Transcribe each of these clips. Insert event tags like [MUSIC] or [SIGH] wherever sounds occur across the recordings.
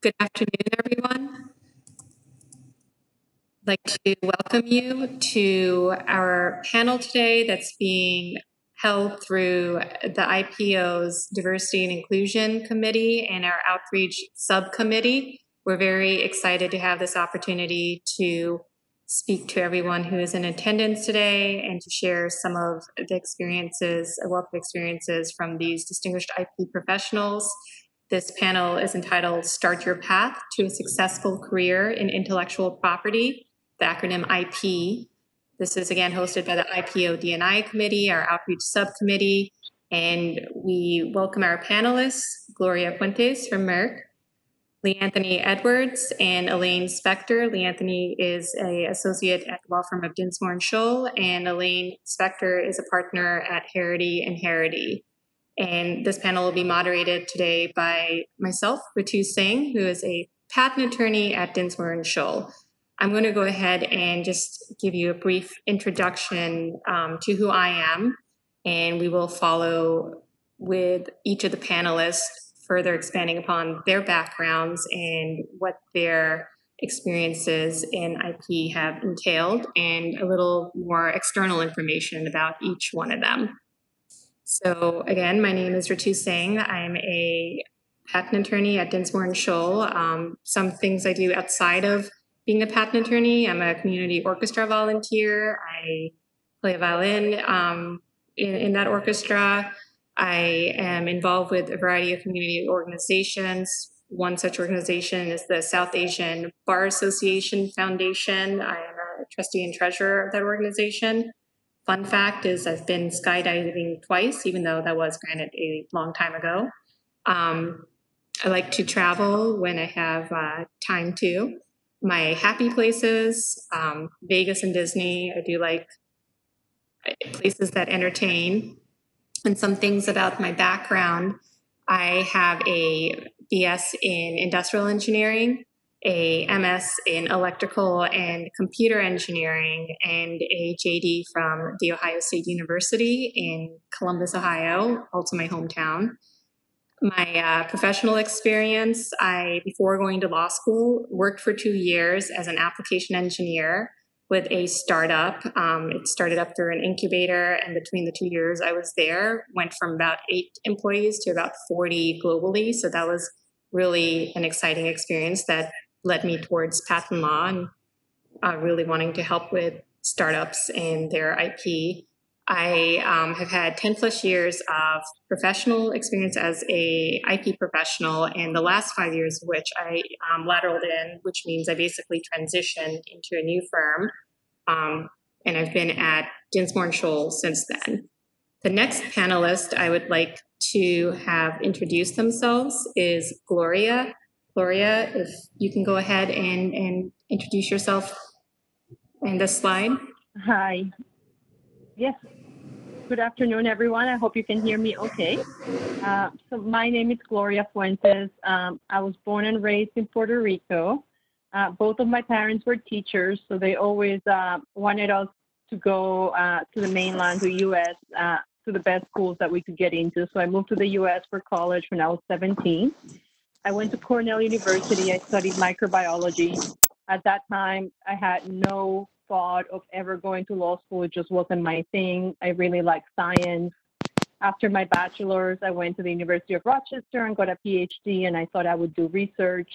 Good afternoon, everyone. I'd like to welcome you to our panel today that's being held through the IPO's Diversity and Inclusion Committee and our Outreach Subcommittee. We're very excited to have this opportunity to speak to everyone who is in attendance today and to share some of the experiences, a wealth of experiences from these distinguished IP professionals. This panel is entitled Start Your Path to a Successful Career in Intellectual Property, the acronym IP. This is again hosted by the IPO DNI Committee, our outreach subcommittee, and we welcome our panelists, Gloria Fuentes from Merck, Leanthony Edwards and Elaine Spector. Leanthony is a associate at the law firm of Dinsmore and Shohl, and Elaine Spector is a partner at Harrity and Harrity. And this panel will be moderated today by myself, Ritu Singh, who is a patent attorney at Dinsmore and Shohl. I'm going to go ahead and just give you a brief introduction um, to who I am, and we will follow with each of the panelists further expanding upon their backgrounds and what their experiences in IP have entailed, and a little more external information about each one of them. So, again, my name is Ritu Singh. I'm a patent attorney at Dinsmore and Shohl. Um, some things I do outside of being a patent attorney, I'm a community orchestra volunteer. I play violin um, in, in that orchestra. I am involved with a variety of community organizations. One such organization is the South Asian Bar Association Foundation. I am a trustee and treasurer of that organization. Fun fact is, I've been skydiving twice, even though that was granted a long time ago. Um, I like to travel when I have uh, time to. My happy places, um, Vegas and Disney. I do like uh, places that entertain and some things about my background. I have a BS in industrial engineering, a MS in electrical and computer engineering, and a JD from The Ohio State University in Columbus, Ohio, also my hometown. My uh, professional experience, I, before going to law school, worked for two years as an application engineer with a startup. Um, it started up through an incubator, and between the two years I was there, went from about eight employees to about 40 globally. So that was really an exciting experience that led me towards patent law and uh, really wanting to help with startups and their IP. I um, have had 10 plus years of professional experience as a IP professional, and the last five years which I um, lateraled in, which means I basically transitioned into a new firm. Um, and I've been at Dinsmore and Shohl since then. The next panelist I would like to have introduce themselves is Gloria. Gloria, if you can go ahead and, and introduce yourself in this slide. Hi. Yes, Good afternoon, everyone. I hope you can hear me okay. Uh, so my name is Gloria Fuentes. Um, I was born and raised in Puerto Rico. Uh, both of my parents were teachers, so they always uh, wanted us to go uh, to the mainland, the U.S., uh, to the best schools that we could get into. So I moved to the U.S. for college when I was 17. I went to Cornell University. I studied microbiology. At that time, I had no thought of ever going to law school. It just wasn't my thing. I really liked science. After my bachelor's, I went to the University of Rochester and got a PhD, and I thought I would do research.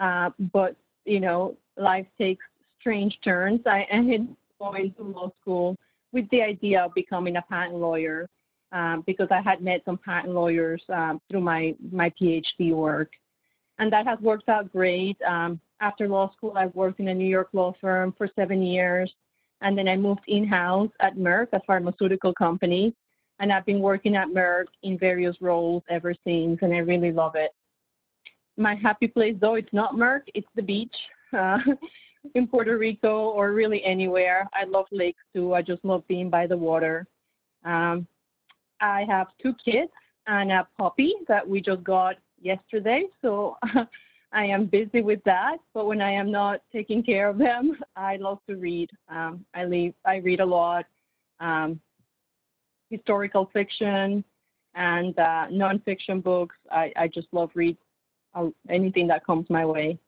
Uh, but, you know, life takes strange turns. I ended going to law school with the idea of becoming a patent lawyer um, because I had met some patent lawyers um, through my, my PhD work. And that has worked out great. Um, after law school, I worked in a New York law firm for seven years. And then I moved in house at Merck, a pharmaceutical company. And I've been working at Merck in various roles ever since, and I really love it. My happy place, though, it's not Merck, it's the beach uh, [LAUGHS] in Puerto Rico or really anywhere. I love lakes too. I just love being by the water. Um, I have two kids and a puppy that we just got yesterday. So [LAUGHS] I am busy with that, but when I am not taking care of them, [LAUGHS] I love to read. Um, I, leave, I read a lot, um, historical fiction and uh, nonfiction books. I, I just love read uh, anything that comes my way.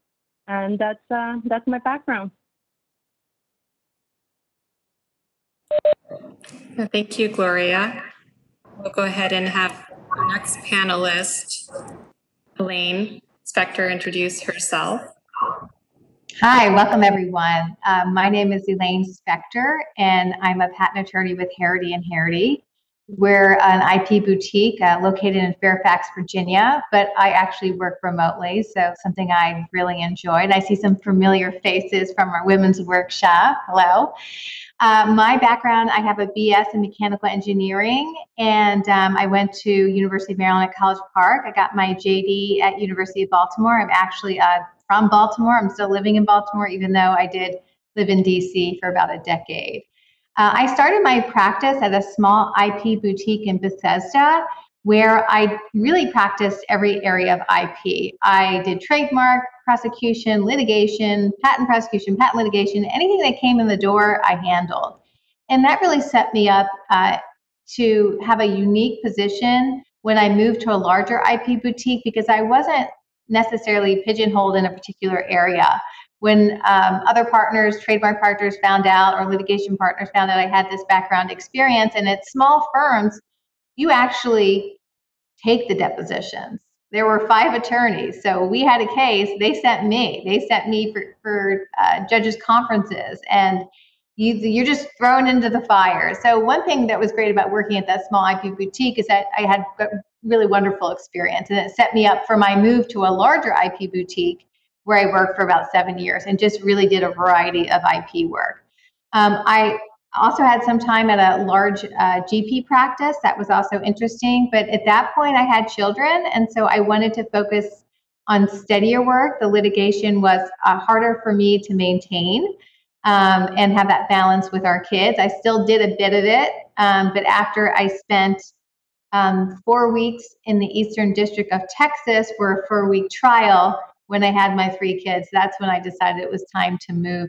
And that's uh, that's my background. Thank you, Gloria. We'll go ahead and have our next panelist, Elaine Spector, introduce herself. Hi, welcome everyone. Uh, my name is Elaine Spector, and I'm a patent attorney with Harrity and Harrity. We're an IP boutique uh, located in Fairfax, Virginia, but I actually work remotely, so something I really enjoyed. I see some familiar faces from our women's workshop. Hello. Uh, my background, I have a BS in mechanical engineering, and um, I went to University of Maryland at College Park. I got my JD at University of Baltimore. I'm actually uh, from Baltimore. I'm still living in Baltimore, even though I did live in DC for about a decade. Uh, I started my practice at a small IP boutique in Bethesda where I really practiced every area of IP. I did trademark prosecution, litigation, patent prosecution, patent litigation, anything that came in the door, I handled. And that really set me up uh, to have a unique position when I moved to a larger IP boutique because I wasn't necessarily pigeonholed in a particular area when um, other partners, trademark partners found out, or litigation partners found out I had this background experience, and at small firms, you actually take the depositions. There were five attorneys, so we had a case. They sent me. They sent me for, for uh, judges' conferences, and you, you're just thrown into the fire. So one thing that was great about working at that small IP boutique is that I had really wonderful experience, and it set me up for my move to a larger IP boutique where I worked for about seven years and just really did a variety of IP work. Um, I also had some time at a large uh, GP practice. That was also interesting. But at that point, I had children. And so I wanted to focus on steadier work. The litigation was uh, harder for me to maintain um, and have that balance with our kids. I still did a bit of it. Um, but after I spent um, four weeks in the Eastern District of Texas for a four week trial, when I had my three kids, that's when I decided it was time to move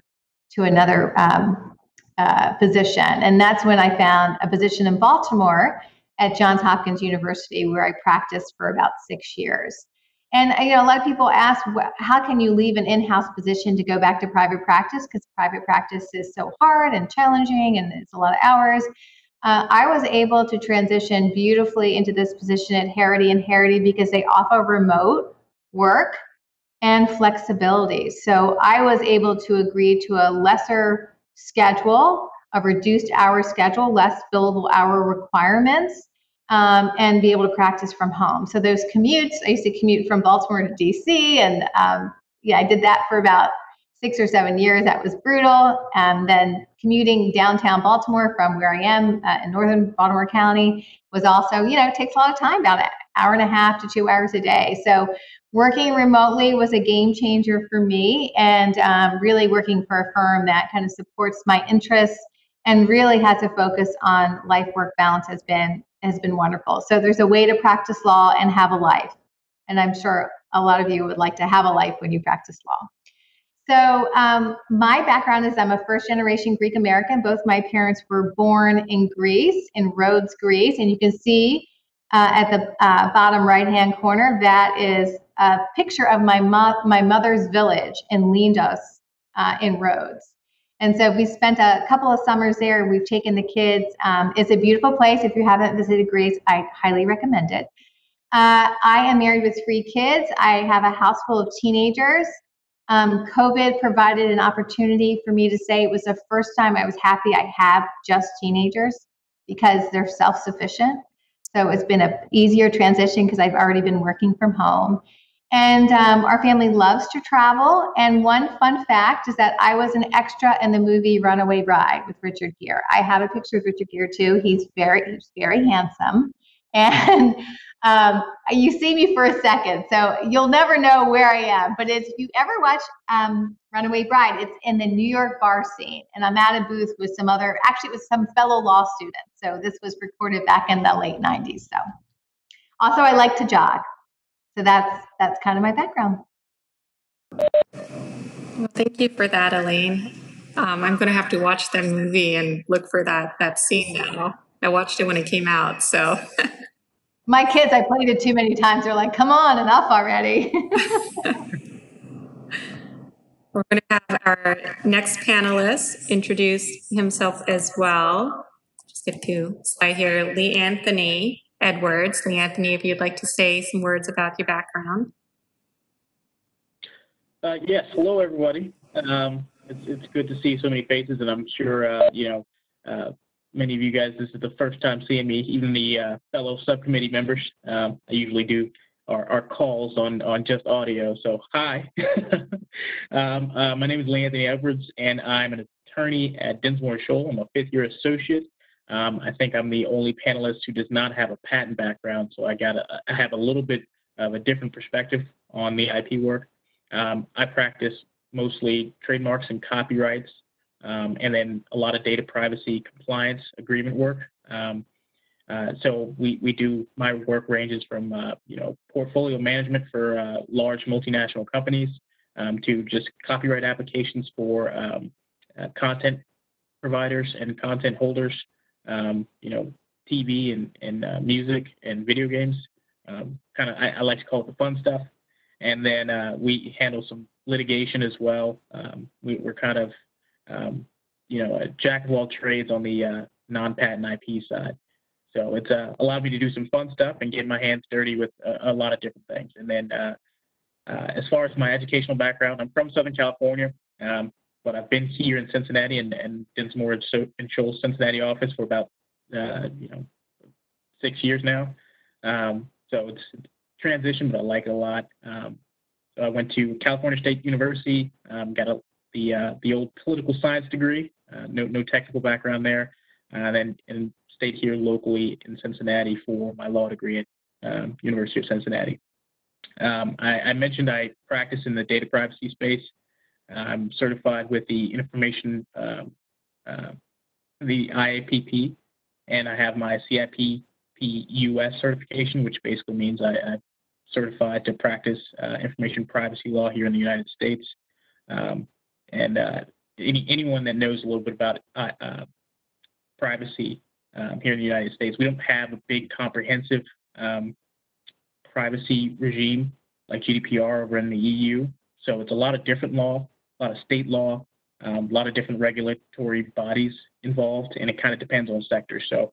to another um, uh, position. And that's when I found a position in Baltimore at Johns Hopkins University, where I practiced for about six years. And you know, a lot of people ask, how can you leave an in-house position to go back to private practice? Because private practice is so hard and challenging, and it's a lot of hours. Uh, I was able to transition beautifully into this position at Harrity and Harrity because they offer remote work and flexibility. So I was able to agree to a lesser schedule, a reduced hour schedule, less billable hour requirements, um, and be able to practice from home. So those commutes, I used to commute from Baltimore to DC, and um, yeah, I did that for about six or seven years. That was brutal. And then commuting downtown Baltimore from where I am uh, in northern Baltimore County was also, you know, takes a lot of time, about an hour and a half to two hours a day. So working remotely was a game changer for me and um, really working for a firm that kind of supports my interests and really has a focus on life work balance has been has been wonderful. So there's a way to practice law and have a life. And i'm sure a lot of you would like to have a life when you practice law. So um, my background is i'm a first generation greek american. Both my parents were born in greece in rhodes greece. And you can see uh, at the uh, bottom right hand corner that is a picture of my, mo- my mother's village in Lindos uh, in Rhodes. And so we spent a couple of summers there. We've taken the kids. Um, it's a beautiful place. If you haven't visited Greece, I highly recommend it. Uh, I am married with three kids. I have a house full of teenagers. Um, COVID provided an opportunity for me to say it was the first time I was happy I have just teenagers because they're self sufficient. So it's been an easier transition because I've already been working from home. And um, our family loves to travel. And one fun fact is that I was an extra in the movie Runaway Bride with Richard Gere. I have a picture of Richard Gere too. He's very, he's very handsome. [LAUGHS] And um, you see me for a second, so you'll never know where I am. But if you ever watch um, Runaway Bride, it's in the New York bar scene, and I'm at a booth with some other, actually, with some fellow law students. So this was recorded back in the late 90s. So also, I like to jog. So that's that's kind of my background. Well, thank you for that, Elaine. Um, I'm going to have to watch that movie and look for that that scene now. I watched it when it came out, so. [LAUGHS] My kids, I played it too many times. They're like, come on, enough already. [LAUGHS] We're going to have our next panelist introduce himself as well. Just get to slide here, Leanthony Edwards. Leanthony, if you'd like to say some words about your background. Uh, yes, hello everybody. Um, it's, it's good to see so many faces, and I'm sure uh, you know uh, many of you guys. This is the first time seeing me, even the uh, fellow subcommittee members. Um, I usually do our, our calls on on just audio. So hi, [LAUGHS] um, uh, my name is Leanthony Edwards, and I'm an attorney at Dinsmore Shohl. I'm a fifth year associate. Um, I think I'm the only panelist who does not have a patent background, so I got I have a little bit of a different perspective on the IP work. Um, I practice mostly trademarks and copyrights, um, and then a lot of data privacy compliance agreement work. Um, uh, so we, we do, my work ranges from, uh, you know, portfolio management for uh, large multinational companies um, to just copyright applications for um, uh, content providers and content holders, um, you know, TV and, and uh, music and video games. kind of, I, I, like to call it the fun stuff. And then uh, we handle some litigation as well. Um, we, are kind of, um, you know, a jack of all trades on the uh, non-patent IP side. So it's uh, allowed me to do some fun stuff and get my hands dirty with a, a lot of different things. And then uh, uh, as far as my educational background, I'm from Southern California, um, but I've been here in Cincinnati and, and Dinsmore and Shohl's Cincinnati office for about, uh, you know, six years now. Um, so it's, transition, but I like it a lot. Um, so I went to California State University, um, got a, the uh, the old political science degree, uh, no no technical background there, uh, then and stayed here locally in Cincinnati for my law degree at um, University of Cincinnati. Um, I, I, mentioned I practice in the data privacy space. I'm certified with the information, um, uh, the IAPP, and I have my CIP US certification, which basically means I, am certified to practice uh, information privacy law here in the United States. Um, and uh, any, anyone that knows a little bit about uh, uh, privacy um, here in the United States, we don't have a big comprehensive um, privacy regime like GDPR over in the EU. So it's a lot of different law, a lot of state law, um, a lot of different regulatory bodies involved, and it kind of depends on sector. So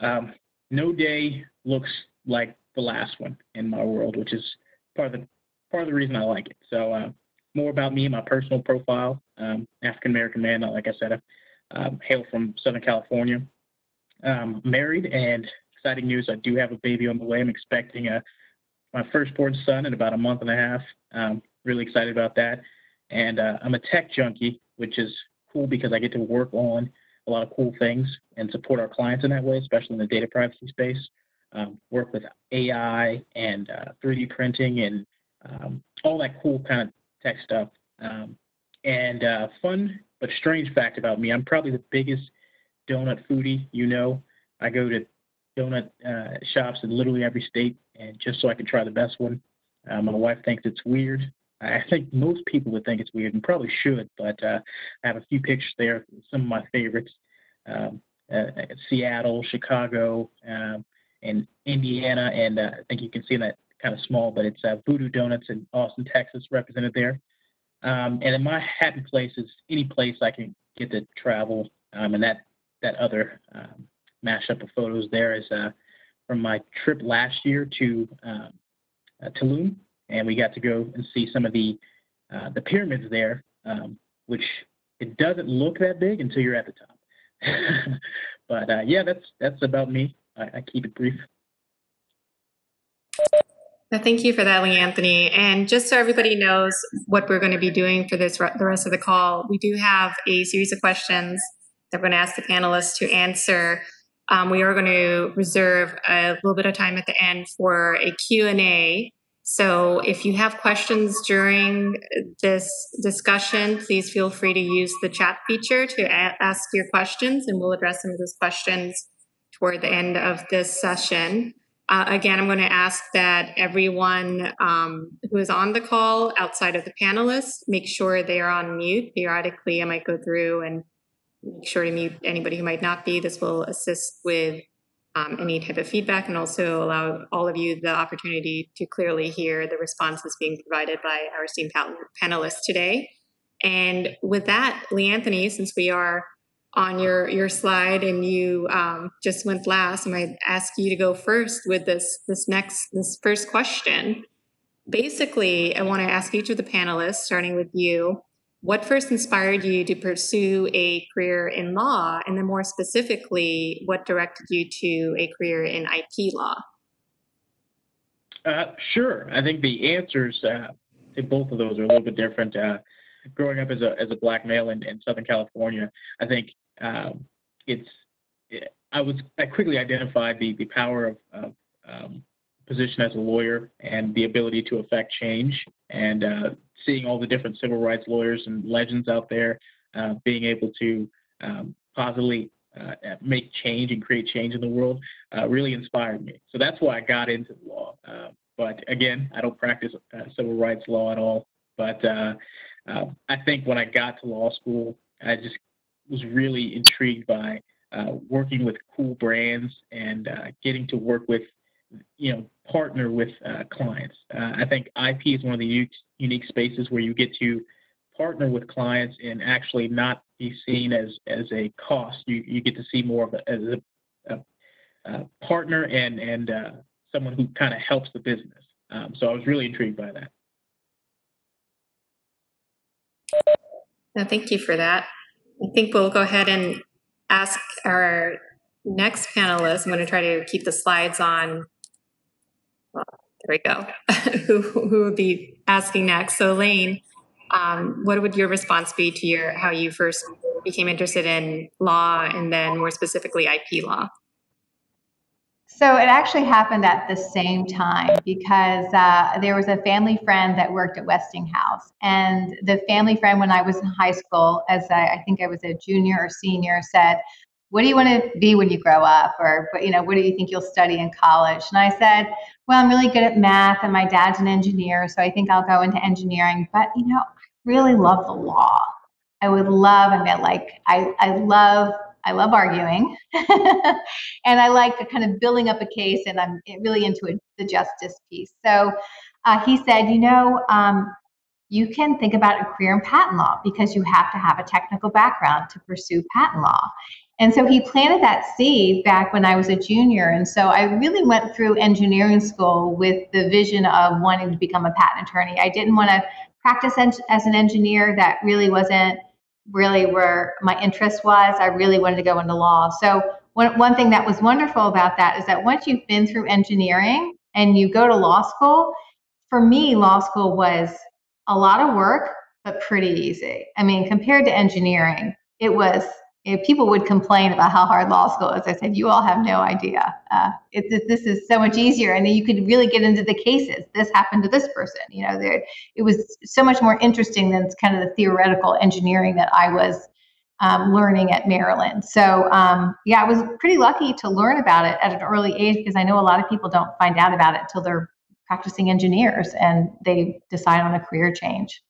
um, no day looks like the last one in my world, which is part of the part of the reason I like it. So uh, more about me, my personal profile. Um, African American man, like I said, I um, hail from Southern California. Um, married, and exciting news: I do have a baby on the way. I'm expecting a my firstborn son in about a month and a half. Um, really excited about that. And uh, I'm a tech junkie, which is cool because I get to work on a lot of cool things and support our clients in that way, especially in the data privacy space. Um, work with AI and uh, 3D printing and um, all that cool kind of tech stuff. Um, and uh, fun but strange fact about me, I'm probably the biggest donut foodie you know. I go to donut uh, shops in literally every state, and just so I can try the best one. Uh, my wife thinks it's weird, I think most people would think it's weird and probably should, but uh, I have a few pictures there, some of my favorites. Um, uh, Seattle, Chicago, um, and Indiana, and uh, I think you can see that kind of small, but it's uh, Voodoo Donuts in Austin, Texas, represented there. Um, and then my happy place is any place I can get to travel, um, and that that other um, mashup of photos there is uh, from my trip last year to um, uh, Tulum, and we got to go and see some of the uh, the pyramids there, um, which it doesn't look that big until you're at the top. [LAUGHS] but uh, yeah, that's that's about me. I, I keep it brief. Thank you for that, Leanthony. And just so everybody knows what we're going to be doing for this the rest of the call, we do have a series of questions that we're going to ask the panelists to answer. Um, we are going to reserve a little bit of time at the end for a Q&A so if you have questions during this discussion, please feel free to use the chat feature to ask your questions and we'll address some of those questions toward the end of this session. Uh, again, I'm going to ask that everyone um, who is on the call outside of the panelists make sure they are on mute. Periodically, I might go through and make sure to mute anybody who might not be. This will assist with um, any type of feedback and also allow all of you the opportunity to clearly hear the responses being provided by our esteemed panelists today. And with that, Leanthony, since we are on your your slide and you um, just went last, I might ask you to go first with this this next this first question. Basically, I want to ask each of the panelists, starting with you, what first inspired you to pursue a career in law, and then more specifically, what directed you to a career in IP law? Uh, sure. I think the answers uh, to both of those are a little bit different. Uh, growing up as a as a black male in, in Southern California, I think um, it's I was I quickly identified the the power of, of um, position as a lawyer and the ability to affect change and uh, seeing all the different civil rights lawyers and legends out there, uh, being able to um, positively uh, make change and create change in the world uh, really inspired me. So that's why I got into law. Uh, but again, I don't practice uh, civil rights law at all. But I think when I got to law school, I just was really intrigued by working with cool brands and getting to work with you know partner with uh, clients. Uh, I think IP is one of the unique, unique spaces where you get to partner with clients and actually not be seen as as a cost. You you get to see more of it as a, a, a partner and and uh, someone who kind of helps the business. Um, so I was really intrigued by that. No, thank you for that. I think we'll go ahead and ask our next panelist. I'm going to try to keep the slides on there we go, [LAUGHS] who, who would be asking next. So Elaine, um, what would your response be to your how you first became interested in law and then more specifically IP law? So it actually happened at the same time because uh, there was a family friend that worked at Westinghouse, and the family friend, when I was in high school, as I, I think I was a junior or senior, said, what do you want to be when you grow up? Or you know what do you think you'll study in college? And i said well i'm really good at math and my dad's an engineer so i think i'll go into engineering. But you know i really love the law. I would love i mean like i, I love i love arguing. [LAUGHS] And i like kind of building up a case and i'm really into it, the justice piece. So uh, he said you know um, you can think about a career in patent law because you have to have a technical background to pursue patent law. And so he planted that seed back when I was a junior. And so I really went through engineering school with the vision of wanting to become a patent attorney. I didn't want to practice as an engineer. That really wasn't really where my interest was. I really wanted to go into law. So one, one thing that was wonderful about that is that once you've been through engineering and you go to law school, for me, law school was a lot of work, but pretty easy. I mean, compared to engineering, it was know, people would complain about how hard law school is. I said, you all have no idea. Uh, it, this is so much easier, and you could really get into the cases. This happened to this person. You know, it was so much more interesting than kind of the theoretical engineering that I was um, learning at Maryland. So um, yeah, I was pretty lucky to learn about it at an early age because I know a lot of people don't find out about it until they're practicing engineers and they decide on a career change.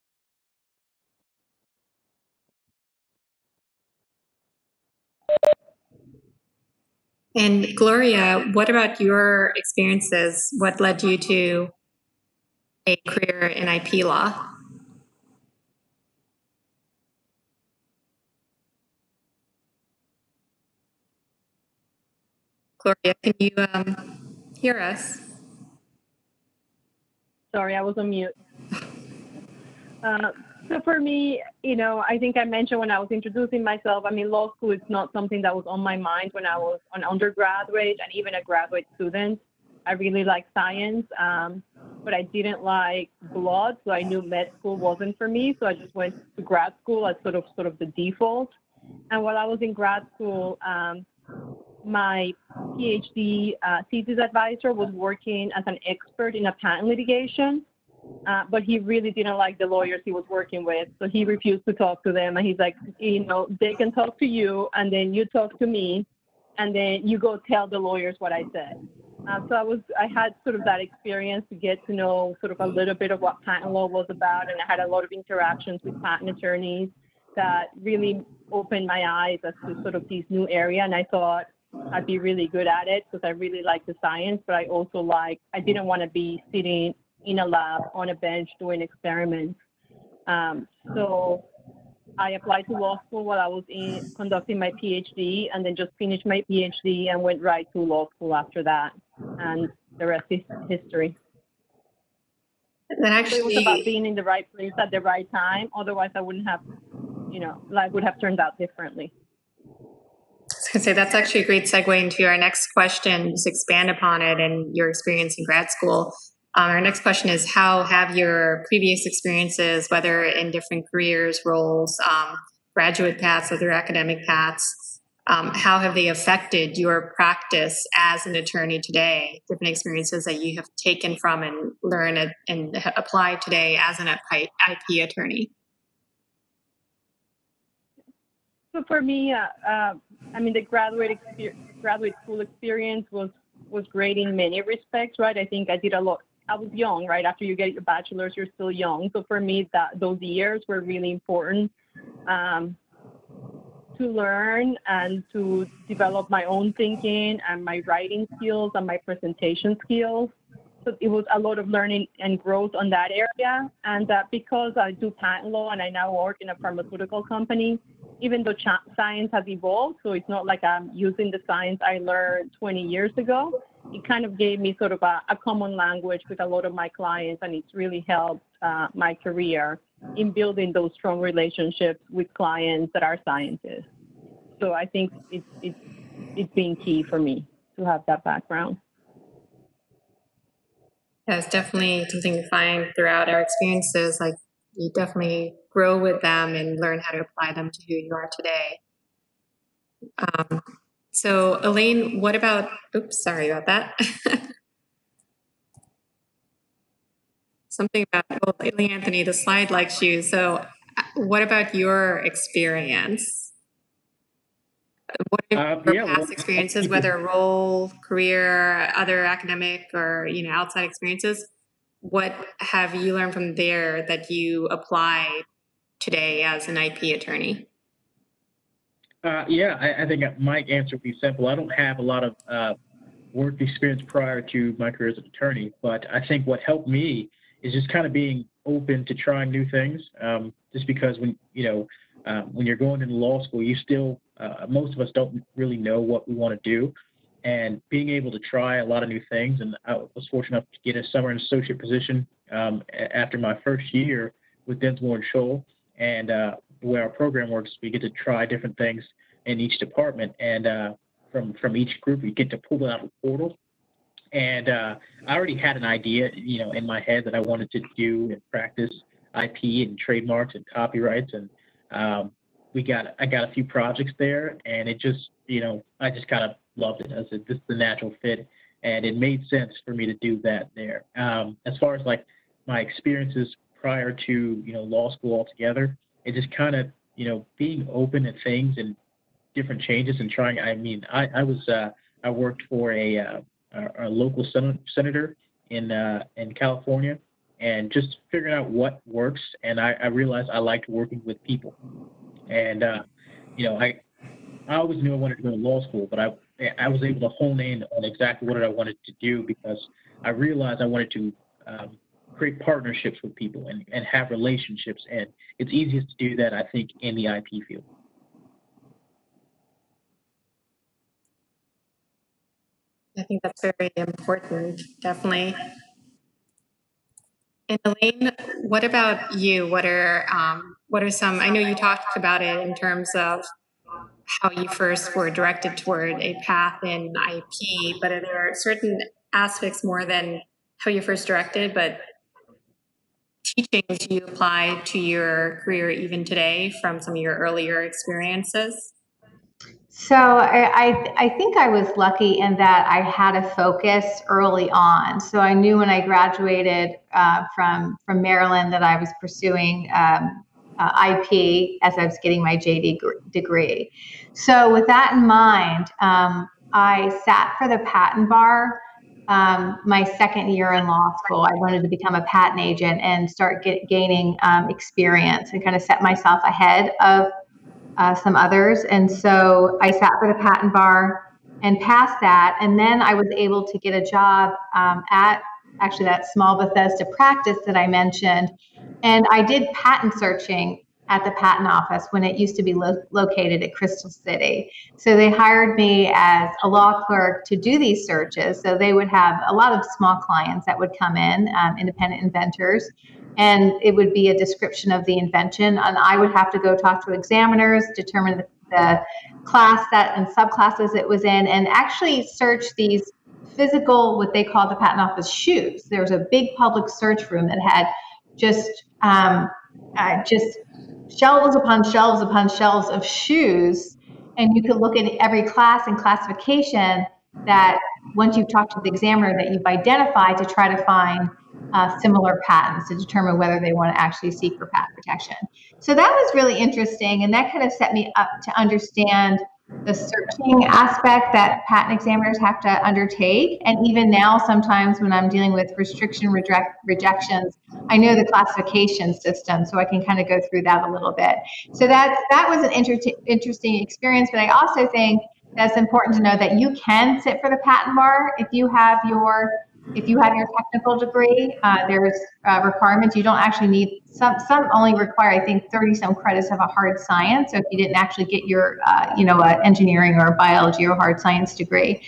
And Gloria, what about your experiences? What led you to a career in IP law? Gloria, can you um, hear us? Sorry, I was on mute. Uh, so for me, you know, I think I mentioned when I was introducing myself, I mean, law school is not something that was on my mind when I was an undergraduate and even a graduate student. I really like science, um, but I didn't like blood, so I knew med school wasn't for me. So I just went to grad school as sort of sort of the default. And while I was in grad school, um, my PhD uh, thesis advisor was working as an expert in a patent litigation. Uh, but he really didn't like the lawyers he was working with, so he refused to talk to them. And he's like, you know, they can talk to you, and then you talk to me, and then you go tell the lawyers what I said. Uh, so I was, I had sort of that experience to get to know sort of a little bit of what patent law was about, and I had a lot of interactions with patent attorneys that really opened my eyes as to sort of this new area. And I thought, I'd be really good at it because I really like the science, but I also like, I didn't want to be sitting in a lab on a bench doing experiments. Um, so I applied to law school while I was in conducting my PhD and then just finished my PhD and went right to law school after that. And the rest is history. That So it was about being in the right place at the right time. Otherwise, I wouldn't have, you know, life would have turned out differently. I was gonna say, that's actually a great segue into our next question, just expand upon it and your experience in grad school. Um, our next question is, how have your previous experiences, whether in different careers, roles, um, graduate paths, other academic paths, um, how have they affected your practice as an attorney today? Different experiences that you have taken from and learned and- and today as an IP attorney. So for me, uh, uh, I mean, the graduate graduate school experience was was great in many respects, right? I think I did a lot. I was young, right? After you get your bachelor's, you're still young. So for me, that those years were really important um, to learn and to develop my own thinking and my writing skills and my presentation skills. So it was a lot of learning and growth on that area. And uh, because I do patent law and I now work in a pharmaceutical company, even though science has evolved, so it's not like I'm using the science I learned 20 years ago. It kind of gave me sort of a, a common language with a lot of my clients, and it's really helped uh, my career in building those strong relationships with clients that are scientists. So I think it's it's it's been key for me to have that background. That's definitely something to find throughout our experiences. Like you definitely grow with them and learn how to apply them to who you are today. Um, so Elaine, what about, oops, sorry about that. [LAUGHS] Something about, well, lately, Anthony, the slide likes you. So uh, what about your experience? What are Uh, your yeah, past experiences, whether role, career, other academic or, you know, outside experiences? What have you learned from there that you apply today as an IP attorney? Uh, yeah, I, I think my answer would be simple. I don't have a lot of uh, work experience prior to my career as an attorney, but I think what helped me is just kind of being open to trying new things. Um, just because when you know uh, when you're going into law school, you still uh, most of us don't really know what we want to do, and being able to try a lot of new things. And I was fortunate enough to get a summer and associate position um, after my first year with Dinsmore and Shohl, and uh, way our program works, we get to try different things in each department, and uh, from from each group, we get to pull out of the portal. And uh, I already had an idea, you know, in my head that I wanted to do and practice IP and trademarks and copyrights, and um, we got I got a few projects there, and it just, you know, I just kind of loved it. I said this is the natural fit, and it made sense for me to do that there. Um, as far as like my experiences prior to you know law school altogether, it just kind of you know being open to things and different changes and trying. I mean, I, I was uh, I worked for a, uh, a, a local sen- senator in uh, in California, and just figuring out what works. And I, I realized I liked working with people, and uh, you know, I I always knew I wanted to go to law school, but I I was able to hone in on exactly what I wanted to do because I realized I wanted to um, create partnerships with people and, and have relationships. And it's easiest to do that, I think, in the IP field. I think that's very important, definitely. And Elaine, what about you? What are um, what are some? I know you talked about it in terms of how you first were directed toward a path in IP, but are there certain aspects more than how you first directed, but teachings you apply to your career even today from some of your earlier experiences? So I, I, I think I was lucky in that I had a focus early on. So I knew when I graduated uh, from from Maryland that I was pursuing um, uh, IP as I was getting my JD gr- degree. So with that in mind, um, I sat for the patent bar. Um, my second year in law school, I wanted to become a patent agent and start get, gaining um, experience and kind of set myself ahead of uh, some others. And so I sat for the patent bar. and passed that. And then I was able to get a job um, at actually that small Bethesda practice that I mentioned. And I did patent searching at the patent office when it used to be lo- located at Crystal City. So they hired me as a law clerk to do these searches. So they would have a lot of small clients that would come in, um, independent inventors, and it would be a description of the invention. And I would have to go talk to examiners, determine the, the class set and subclasses it was in, and actually search these physical, what they call the patent office shoes. There was a big public search room that had just um, uh, just shelves upon shelves upon shelves of shoes, and you could look at every class and classification that once you've talked to the examiner that you've identified to try to find uh, similar patents to determine whether they want to actually seek for patent protection. So that was really interesting, and that kind of set me up to understand the searching aspect that patent examiners have to undertake. And even now, sometimes when I'm dealing with restriction reject, rejections, I know the classification system, so I can kind of go through that a little bit. So that that was an inter- interesting experience. But I also think that's important to know that you can sit for the patent bar if you have your if you have your technical degree, uh, there's uh, requirements. You don't actually need some. Some only require, I think, 30 some credits of a hard science. So if you didn't actually get your, uh, you know, engineering or biology or hard science degree,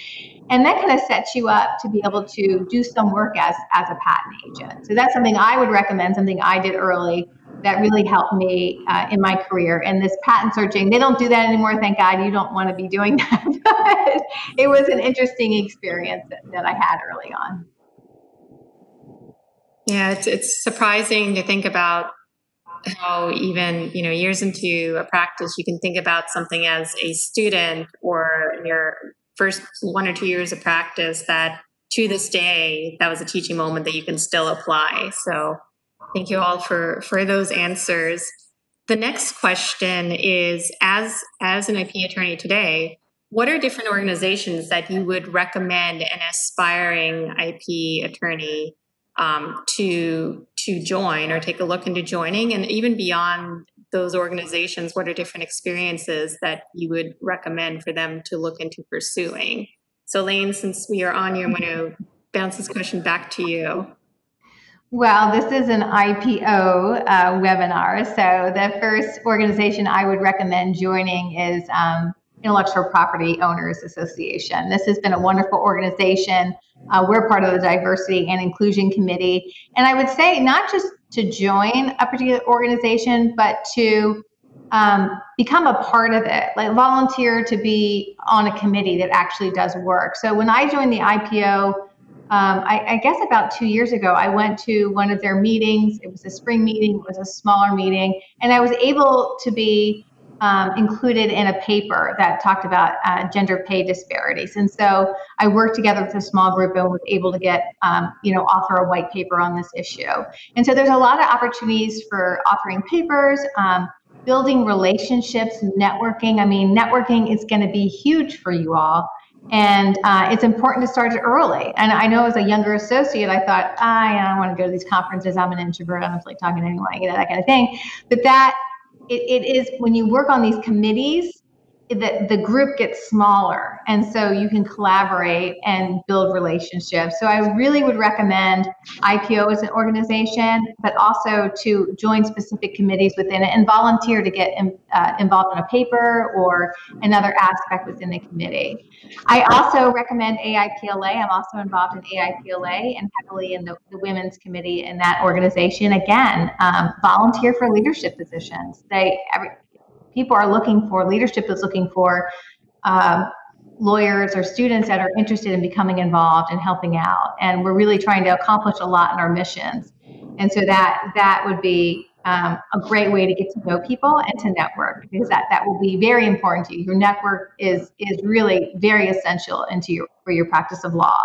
and that kind of sets you up to be able to do some work as as a patent agent. So that's something I would recommend. Something I did early that really helped me uh, in my career. And this patent searching, they don't do that anymore. Thank God you don't want to be doing [LAUGHS] that. but it was an interesting experience that, that I had early on. Yeah, it's it's surprising to think about how even you know years into a practice you can think about something as a student or your first one or two years of practice that to this day that was a teaching moment that you can still apply so thank you all for for those answers. The next question is as as an ip attorney today what are different organizations that you would recommend an aspiring ip attorney um, to to join or take a look into joining? And even beyond those organizations what are different experiences that you would recommend for them to look into pursuing? So lane since we are on you i'm going to bounce this question back to you well, this is an IPO uh, webinar. So, the first organization I would recommend joining is um, Intellectual Property Owners Association. This has been a wonderful organization. Uh, we're part of the Diversity and Inclusion Committee. And I would say not just to join a particular organization, but to um, become a part of it, like volunteer to be on a committee that actually does work. So when I joined the IPO, um, I, I, guess about two years ago, I went to one of their meetings. It was a spring meeting, it was a smaller meeting, and I was able to be um, included in a paper that talked about uh, gender pay disparities. And so I worked together with a small group and was able to get, um, you know, author a white paper on this issue. And so there's a lot of opportunities for authoring papers, um, building relationships, networking. I mean, networking is going to be huge for you all. And uh, it's important to start it early. And I know as a younger associate, I thought, I don't want to go to these conferences. I'm an introvert. I don't like talking to anyone, you know, that kind of thing. But that it, it is when you work on these committees the, the group gets smaller and so you can collaborate and build relationships. So i really would recommend ipo as an organization but also to join specific committees within it and volunteer to get in, uh, involved in a paper or another aspect within the committee. I also recommend aipla i'm also involved in aipla and heavily in the, the women's committee in that organization. Again um, volunteer for leadership positions. They every, people are looking for, leadership is looking for um, lawyers or students that are interested in becoming involved and helping out. And we're really trying to accomplish a lot in our missions. And so that that would be um, a great way to get to know people and to network because that, that will be very important to you. Your network is is really very essential into your for your practice of law.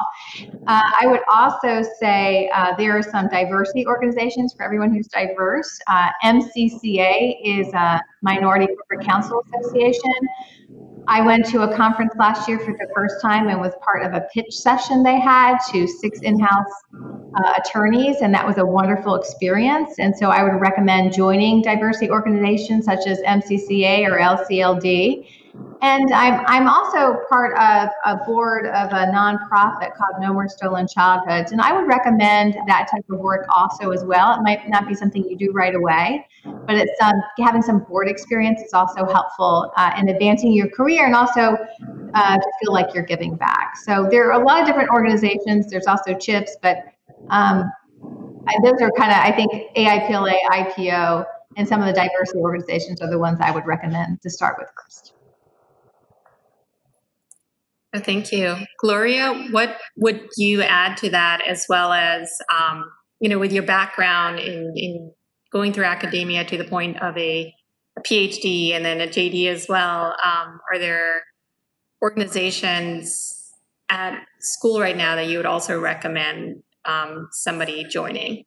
Uh, I would also say uh, there are some diversity organizations for everyone who's diverse. Uh, MCCA is a Minority Corporate Counsel Association. I went to a conference last year for the first time and was part of a pitch session they had to six in-house uh, attorneys, and that was a wonderful experience. And so I would recommend joining diversity organizations such as MCCA or LCLD. And I'm, I'm also part of a board of a nonprofit called No More Stolen Childhoods. And I would recommend that type of work also as well. It might not be something you do right away, but it's um, having some board experience is also helpful uh, in advancing your career and also uh, to feel like you're giving back. So there are a lot of different organizations. There's also CHIPS, but um, those are kind of, I think AIPLA, IPO, and some of the diversity organizations are the ones I would recommend to start with first. Oh, Thank you. Gloria, what would you add to that as well as, um, you know, with your background in, in going through academia to the point of a, a PhD and then a JD as well? Um, are there organizations at school right now that you would also recommend um, somebody joining?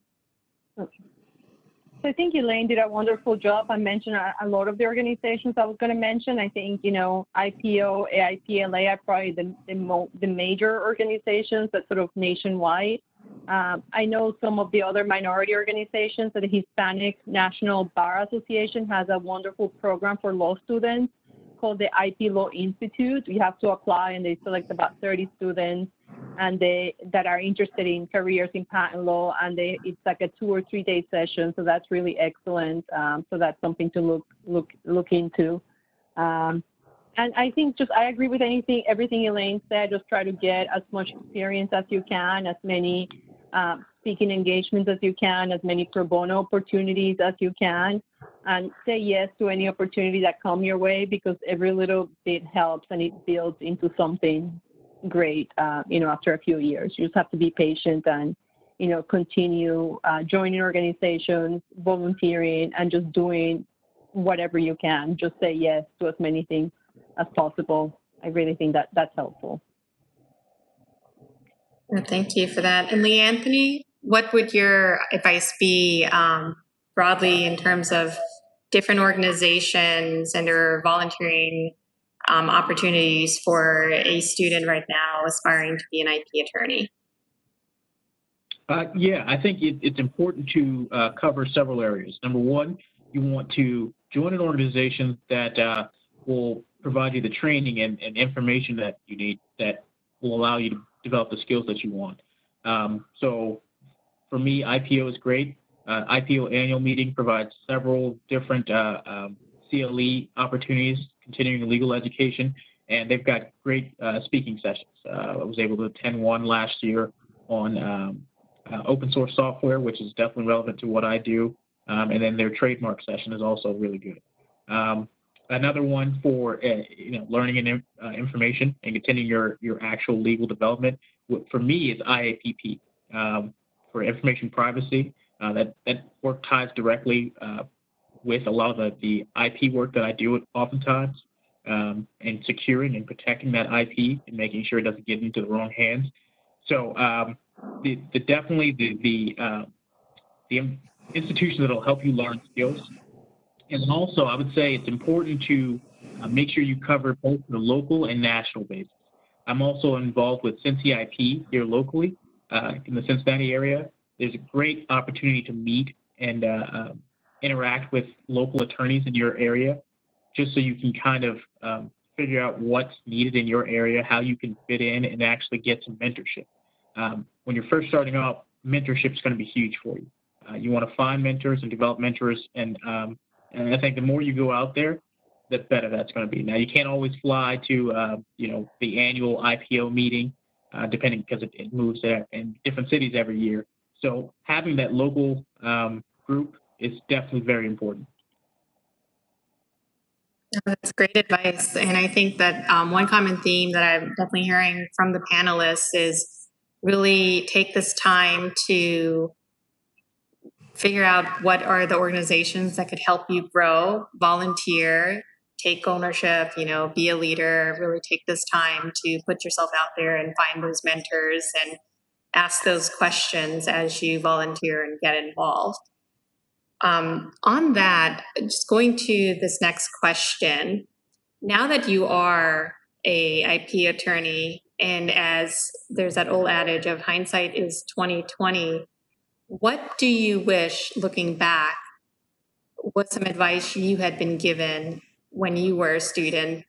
So I think Elaine did a wonderful job. I mentioned a, a lot of the organizations I was going to mention. I think, you know, IPO, AIPLA are probably the, the, mo- the major organizations that sort of nationwide. Um, I know some of the other minority organizations, so the Hispanic National Bar Association has a wonderful program for law students called the IP Law Institute. You have to apply and they select about 30 students and they that are interested in careers in patent law and they it's like a two or three day session so that's really excellent um, so that's something to look look look into um, and i think just i agree with anything everything elaine said just try to get as much experience as you can as many um, speaking engagements as you can as many pro bono opportunities as you can and say yes to any opportunity that come your way because every little bit helps and it builds into something great, uh, you know, after a few years. You just have to be patient and, you know, continue uh, joining organizations, volunteering, and just doing whatever you can. Just say yes to as many things as possible. I really think that that's helpful. Thank you for that. And Leanthony, what would your advice be um, broadly in terms of different organizations and or volunteering um, opportunities for a student right now aspiring to be an IP attorney? Uh, yeah, I think it, it's important to uh, cover several areas. Number one, you want to join an organization that uh, will provide you the training and, and information that you need that will allow you to develop the skills that you want. Um, so for me, IPO is great. Uh, IPO annual meeting provides several different uh, um, CLE opportunities, continuing legal education, and they've got great uh, speaking sessions. Uh, I was able to attend one last year on um, uh, open source software, which is definitely relevant to what I do. Um, and then their trademark session is also really good. Um, another one for uh, you know learning and information and continuing your your actual legal development. For me, is IAPP um, for information privacy. Uh, that that work ties directly uh, with a lot of the, the IP work that I do oftentimes, um, and securing and protecting that IP and making sure it doesn't get into the wrong hands. So um, the, the definitely the the uh, the in- institutions that'll help you learn skills, and also I would say it's important to uh, make sure you cover both the local and national basis. I'm also involved with Cincy IP here locally uh, in the Cincinnati area. There's a great opportunity to meet and um, interact with local attorneys in your area, just so you can kind of um, figure out what's needed in your area, how you can fit in, and actually get some mentorship. Um, when you're first starting out, mentorship is going to be huge for you. Uh, you want to find mentors and develop mentors, and um, and I think the more you go out there, the better that's going to be. Now you can't always fly to uh, you know the annual IPO meeting, uh, depending because it, it moves there in different cities every year. So having that local um, group is definitely very important. That's great advice. And I think that um, one common theme that I'm definitely hearing from the panelists is really take this time to figure out what are the organizations that could help you grow, volunteer, take ownership, you know, be a leader, really take this time to put yourself out there and find those mentors and ask those questions as you volunteer and get involved. Um, on that, just going to this next question. Now that you are a IP attorney, and as there's that old adage of hindsight is 2020, what do you wish, looking back, was some advice you had been given when you were a student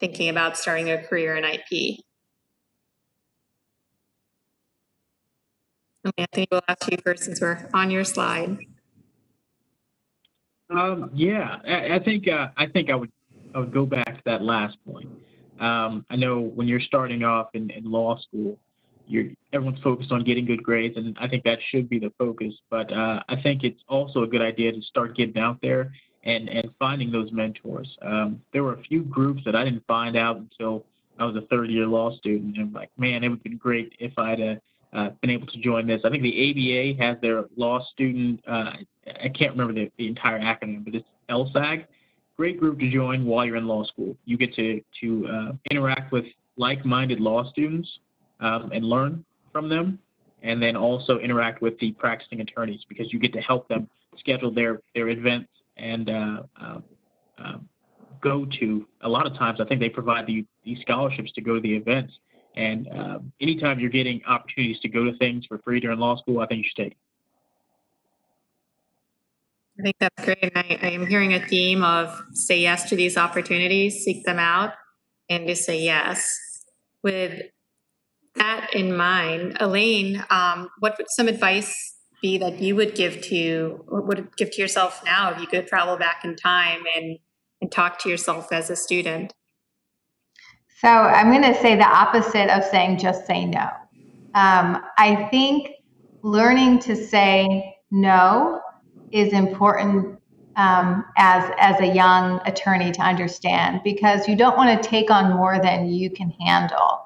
thinking about starting a career in IP? Anthony, we'll ask you first since we're on your slide. Um, yeah, I, I think uh, I think I would I would go back to that last point. Um, I know when you're starting off in, in law school, you're everyone's focused on getting good grades, and I think that should be the focus. But uh, I think it's also a good idea to start getting out there and and finding those mentors. Um, there were a few groups that I didn't find out until I was a third year law student, and I'm like, man, it would be great if I'd uh, uh, been able to join this. I think the ABA has their law student. Uh, I can't remember the, the entire acronym, but it's LSAG. Great group to join while you're in law school. You get to to uh, interact with like-minded law students um, and learn from them, and then also interact with the practicing attorneys because you get to help them schedule their their events and uh, uh, go to. A lot of times, I think they provide the, these scholarships to go to the events. And um, anytime you're getting opportunities to go to things for free during law school, I think you should take. I think that's great. And I, I am hearing a theme of say yes to these opportunities, seek them out, and just say yes. With that in mind, Elaine, um, what would some advice be that you would give to would give to yourself now if you could travel back in time and and talk to yourself as a student? So I'm going to say the opposite of saying just say no. Um, I think learning to say no is important um, as as a young attorney to understand because you don't want to take on more than you can handle.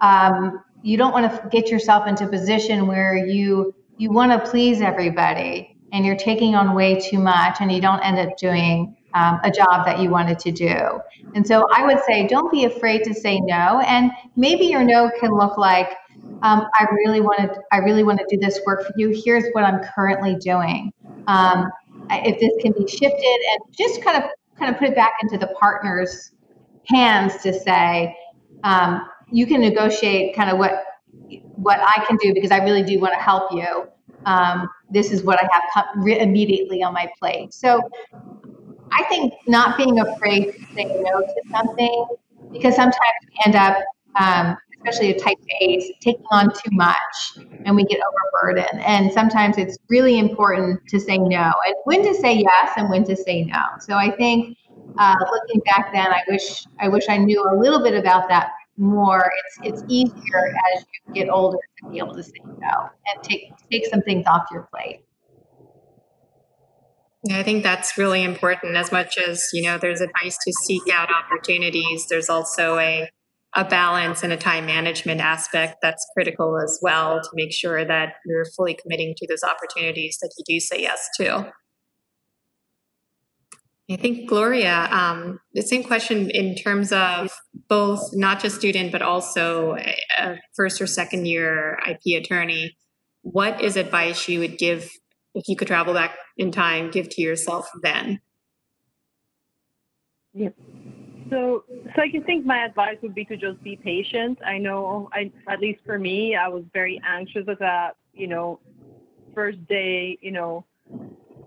Um, you don't want to get yourself into a position where you you want to please everybody and you're taking on way too much and you don't end up doing um, a job that you wanted to do. And so I would say don't be afraid to say no. And maybe your no can look like, um, I really want to, I really want to do this work for you. Here's what I'm currently doing. Um, if this can be shifted and just kind of, kind of put it back into the partner's hands to say, um, you can negotiate kind of what what I can do because I really do want to help you. Um, this is what I have immediately on my plate. So I think not being afraid to say no to something because sometimes we end up, um, especially a type A, taking on too much and we get overburdened. And sometimes it's really important to say no and when to say yes and when to say no. So I think uh, looking back then, I wish I wish I knew a little bit about that more it's it's easier as you get older to be able to say no and take take some things off your plate yeah, I think that's really important. As much as you know, there's advice to seek out opportunities. There's also a a balance and a time management aspect that's critical as well to make sure that you're fully committing to those opportunities that you do say yes to. I think Gloria, um, the same question in terms of both not just student but also a first or second year IP attorney. What is advice you would give if you could travel back in time? Give to yourself then. Yeah. So, so I can think my advice would be to just be patient. I know, I at least for me, I was very anxious at that, you know, first day, you know,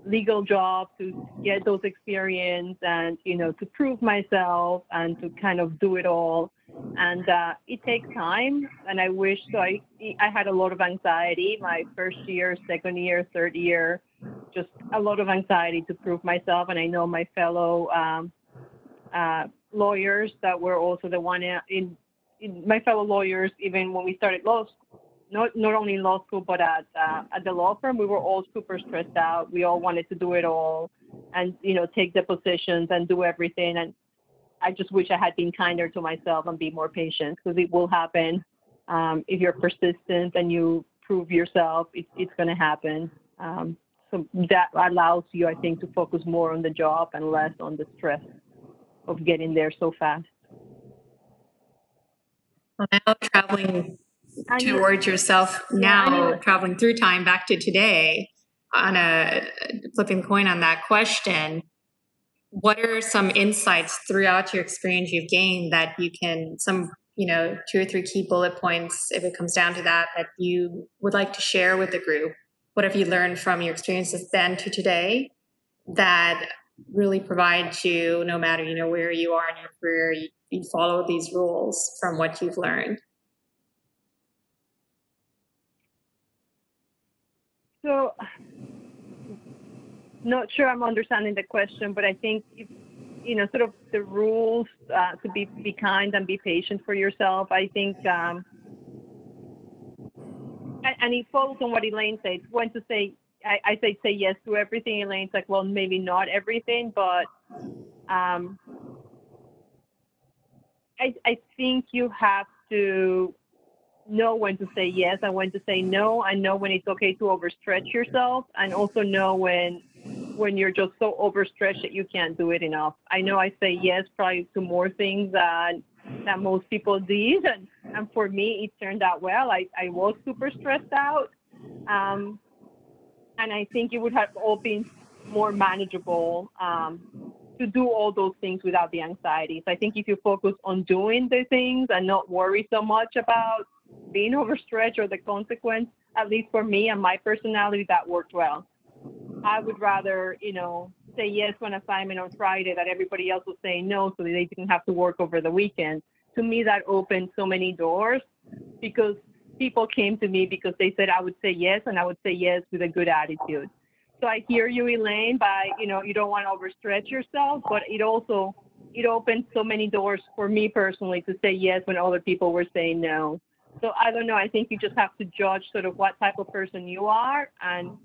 legal job to get those experience and you know to prove myself and to kind of do it all. And uh, it takes time and i wish so i i had a lot of anxiety my first year second year third year just a lot of anxiety to prove myself. And i know my fellow um, uh, lawyers that were also the one in, in my fellow lawyers even when we started law not not only in law school but at uh, at the law firm, we were all super stressed out. We all wanted to do it all, and you know, take the positions and do everything. And I just wish I had been kinder to myself and be more patient because it will happen. Um, if you're persistent and you prove yourself, it, it's going to happen. Um, so that allows you, I think, to focus more on the job and less on the stress of getting there so fast. Well, now traveling towards yourself now, traveling through time back to today, on a flipping coin on that question, what are some insights throughout your experience you've gained that you can, some, you know, two or three key bullet points, if it comes down to that, that you would like to share with the group? What have you learned from your experiences then to today that really provide you, no matter, you know, where you are in your career, you follow these rules from what you've learned? So, not sure I'm understanding the question, but I think if, you know, sort of the rules uh, to be be kind and be patient for yourself. I think, um, and, and it falls on what Elaine said. When to say, I, I say say yes to everything. Elaine's like, well, maybe not everything, but um, I I think you have to know when to say yes and when to say no and know when it's okay to overstretch yourself and also know when when you're just so overstretched that you can't do it enough. I know I say yes probably to more things than that most people did and, and for me it turned out well. I, I was super stressed out. Um, and I think it would have all been more manageable um, to do all those things without the anxieties. I think if you focus on doing the things and not worry so much about being overstretched or the consequence, at least for me and my personality, that worked well. I would rather, you know, say yes to an assignment on Friday that everybody else was saying no so they didn't have to work over the weekend. To me, that opened so many doors because people came to me because they said I would say yes and I would say yes with a good attitude. So I hear you, Elaine, by, you know, you don't want to overstretch yourself, but it also, it opened so many doors for me personally to say yes when other people were saying no. So I don't know. I think you just have to judge sort of what type of person you are and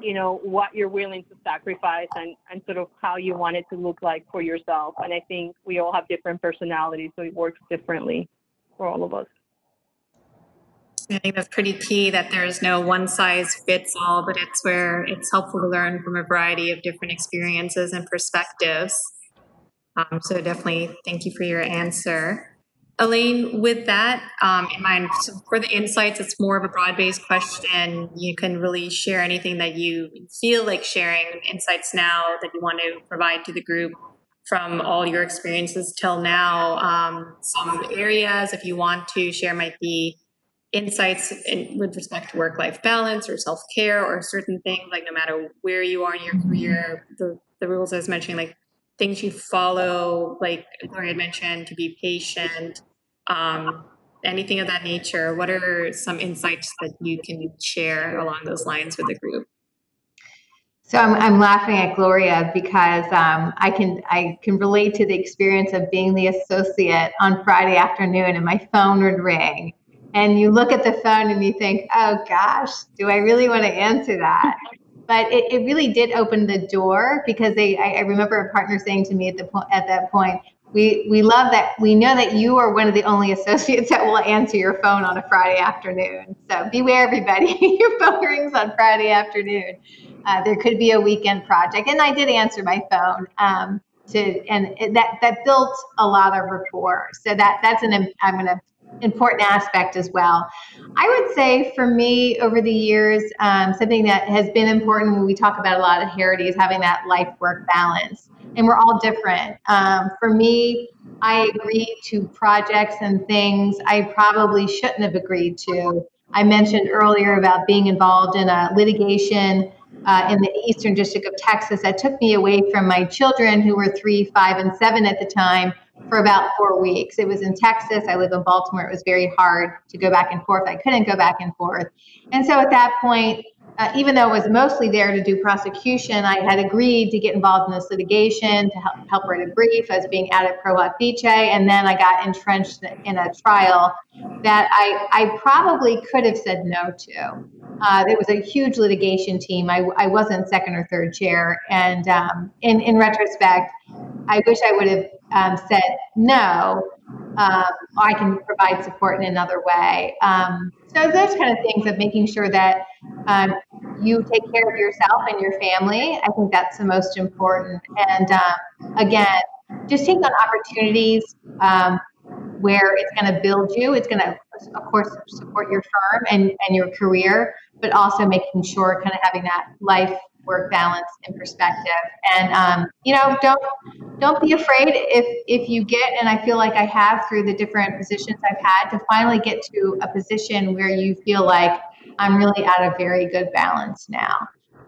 you know what you're willing to sacrifice and and sort of how you want it to look like for yourself. And I think we all have different personalities, so it works differently for all of us. I think that's pretty key that there's no one size fits all, but it's where it's helpful to learn from a variety of different experiences and perspectives. Um, so definitely thank you for your answer. Elaine, with that um, in mind, so for the insights, it's more of a broad based question. You can really share anything that you feel like sharing, insights now that you want to provide to the group from all your experiences till now. Um, some areas, if you want to share, might be insights in, with respect to work life balance or self care or certain things, like no matter where you are in your career, the, the rules I was mentioning, like things you follow, like Gloria mentioned, to be patient, um, anything of that nature. What are some insights that you can share along those lines with the group? So I'm, I'm laughing at Gloria because um, I can I can relate to the experience of being the associate on Friday afternoon and my phone would ring and you look at the phone and you think, oh gosh, do I really want to answer that? But it, it really did open the door because they I, I remember a partner saying to me at the point at that point we we love that we know that you are one of the only [LAUGHS] associates that will answer your phone on a friday afternoon. So beware everybody [LAUGHS] your phone rings on friday afternoon. Uh, there could be a weekend project. And i did answer my phone um, to and that that built a lot of rapport. So that that's an i'm going to important aspect as well. I would say for me over the years, um, something that has been important when we talk about a lot of Harrity is having that life work balance. And we're all different. Um, for me, I agreed to projects and things I probably shouldn't have agreed to. I mentioned earlier about being involved in a litigation uh, in the Eastern District of Texas that took me away from my children, who were three, five, and seven at the time, for about four weeks. It was in Texas. I live in Baltimore. It was very hard to go back and forth. I couldn't go back and forth. And so at that point, uh, even though I was mostly there to do prosecution, I had agreed to get involved in this litigation to help, help write a brief as being out added pro hac vice, and then I got entrenched in a trial that I, I probably could have said no to. Uh, was a huge litigation team. I, I wasn't second or third chair, and um, in in retrospect, I wish I would have um, said no. Um, I can provide support in another way. Um, so those kind of things of making sure that um, you take care of yourself and your family. I think that's the most important. And um, again, just take on opportunities um, where it's going to build you. It's going to, of course, support your firm and, and your career, but also making sure kind of having that life work balance and perspective and um, you know don't don't be afraid if if you get and i feel like i have through the different positions i've had to finally get to a position where you feel like i'm really at a very good balance now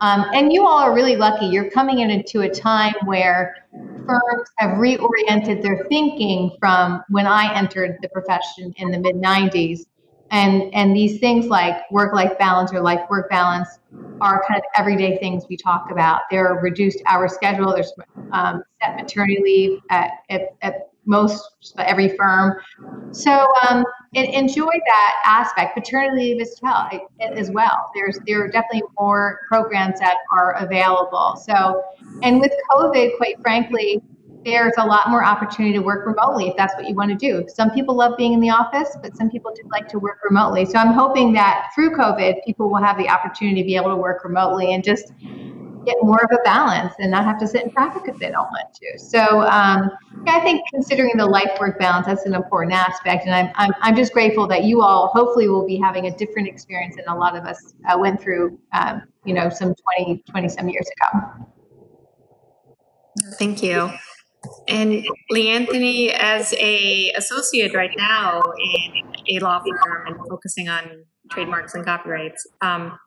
Um, and you all are really lucky. You're coming in into a time where firms have reoriented their thinking from when I entered the profession in the mid 90s. And, and these things like work life balance or life work balance are kind of everyday things we talk about. There are reduced hour schedule, there's um, set maternity leave at, at, at most every firm. So um, enjoy that aspect. Paternity leave as well. As well, there's there are definitely more programs that are available. So, and with COVID, quite frankly, there's a lot more opportunity to work remotely if that's what you want to do. Some people love being in the office, but some people do like to work remotely. So I'm hoping that through COVID, people will have the opportunity to be able to work remotely and just get more of a balance and not have to sit in traffic if they don't want to. So um, yeah, I think considering the life work balance, that's an important aspect. And I'm, I'm, I'm just grateful that you all hopefully will be having a different experience than a lot of us uh, went through, um, you know, some 20, 20 some years ago. Thank you. And Leanthony, as a associate right now in a law firm and focusing on trademarks and copyrights, um,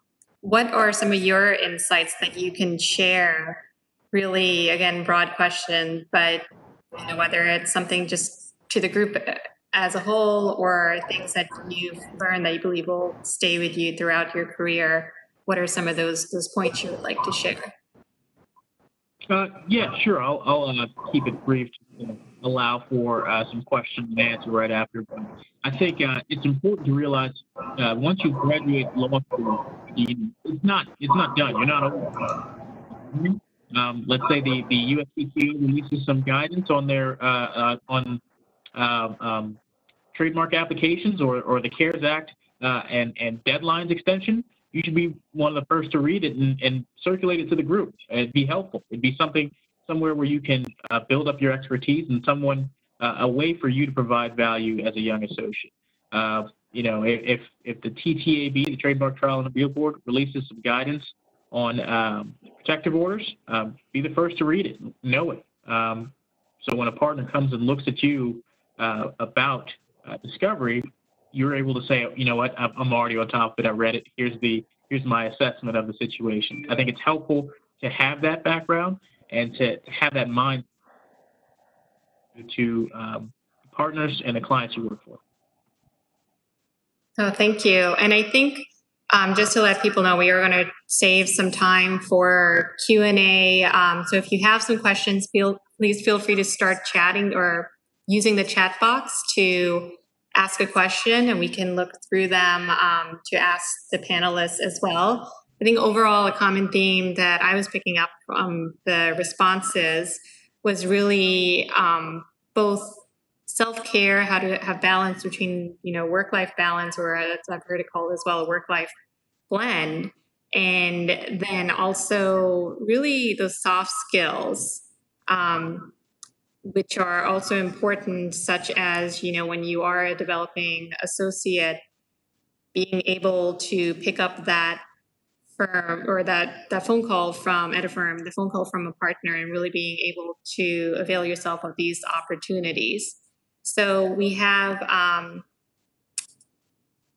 what are some of your insights that you can share? Really, again, broad question, but you know, whether it's something just to the group as a whole or things that you've learned that you believe will stay with you throughout your career, what are some of those those points you would like to share? Uh, yeah, sure. I'll, I'll uh, keep it brief to allow for uh, some questions and answer right after. But I think uh, it's important to realize uh, once you graduate law school, it's not it's not done. You're not over. Um, let's say the the USPTO releases some guidance on their uh, on um, trademark applications or or the CARES Act and and deadlines extension you should be one of the first to read it and, and circulate it to the group. It'd be helpful. It'd be something somewhere where you can uh, build up your expertise and someone uh, a way for you to provide value as a young associate. Uh, you know, if if the TTAB, the Trademark Trial and Appeal Board, releases some guidance on um, protective orders, um, be the first to read it, know it. Um, so when a partner comes and looks at you uh, about uh, discovery, you're able to say, you know what, I'm already on top of it. I read it. Here's the here's my assessment of the situation. I think it's helpful to have that background and to, to have that mind to um, partners and the clients you work for. Oh, thank you. And I think um, just to let people know, we are going to save some time for Q and A. Um, so if you have some questions, feel, please feel free to start chatting or using the chat box to ask a question and we can look through them um, to ask the panelists as well. I think overall, a common theme that I was picking up from the responses was really um, both self-care, how to have balance between, you know, work-life balance, or as I've heard it called as well, a work-life blend, and then also really those soft skills. Um, which are also important, such as, you know, when you are a developing associate, being able to pick up that firm or that, that phone call from at a firm, the phone call from a partner, and really being able to avail yourself of these opportunities. So we have, um,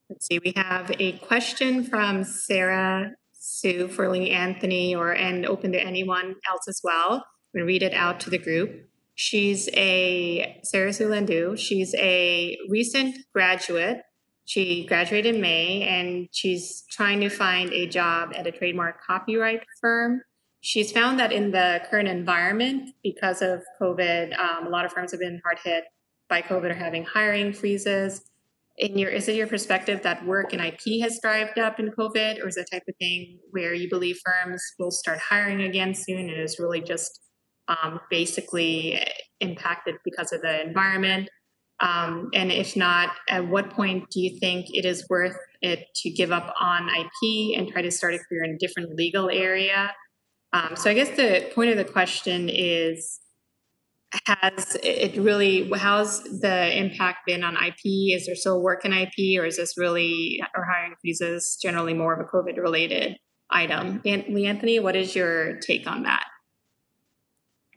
let's see, we have a question from Sarah Sue for Leanthony, or and open to anyone else as well. I'm going to read it out to the group. She's a Sarah Sulandu. She's a recent graduate. She graduated in May and she's trying to find a job at a trademark copyright firm. She's found that in the current environment, because of COVID, um, a lot of firms have been hard hit by COVID or having hiring freezes. In your, is it your perspective that work in IP has thrived up in COVID, or is it type of thing where you believe firms will start hiring again soon and it's really just um, basically impacted because of the environment? Um, and if not, at what point do you think it is worth it to give up on IP and try to start a career in a different legal area? Um, so I guess the point of the question is, has it really, how's the impact been on IP? Is there still work in IP or is this really, or hiring freezes generally more of a COVID related item? Leanthony, what is your take on that?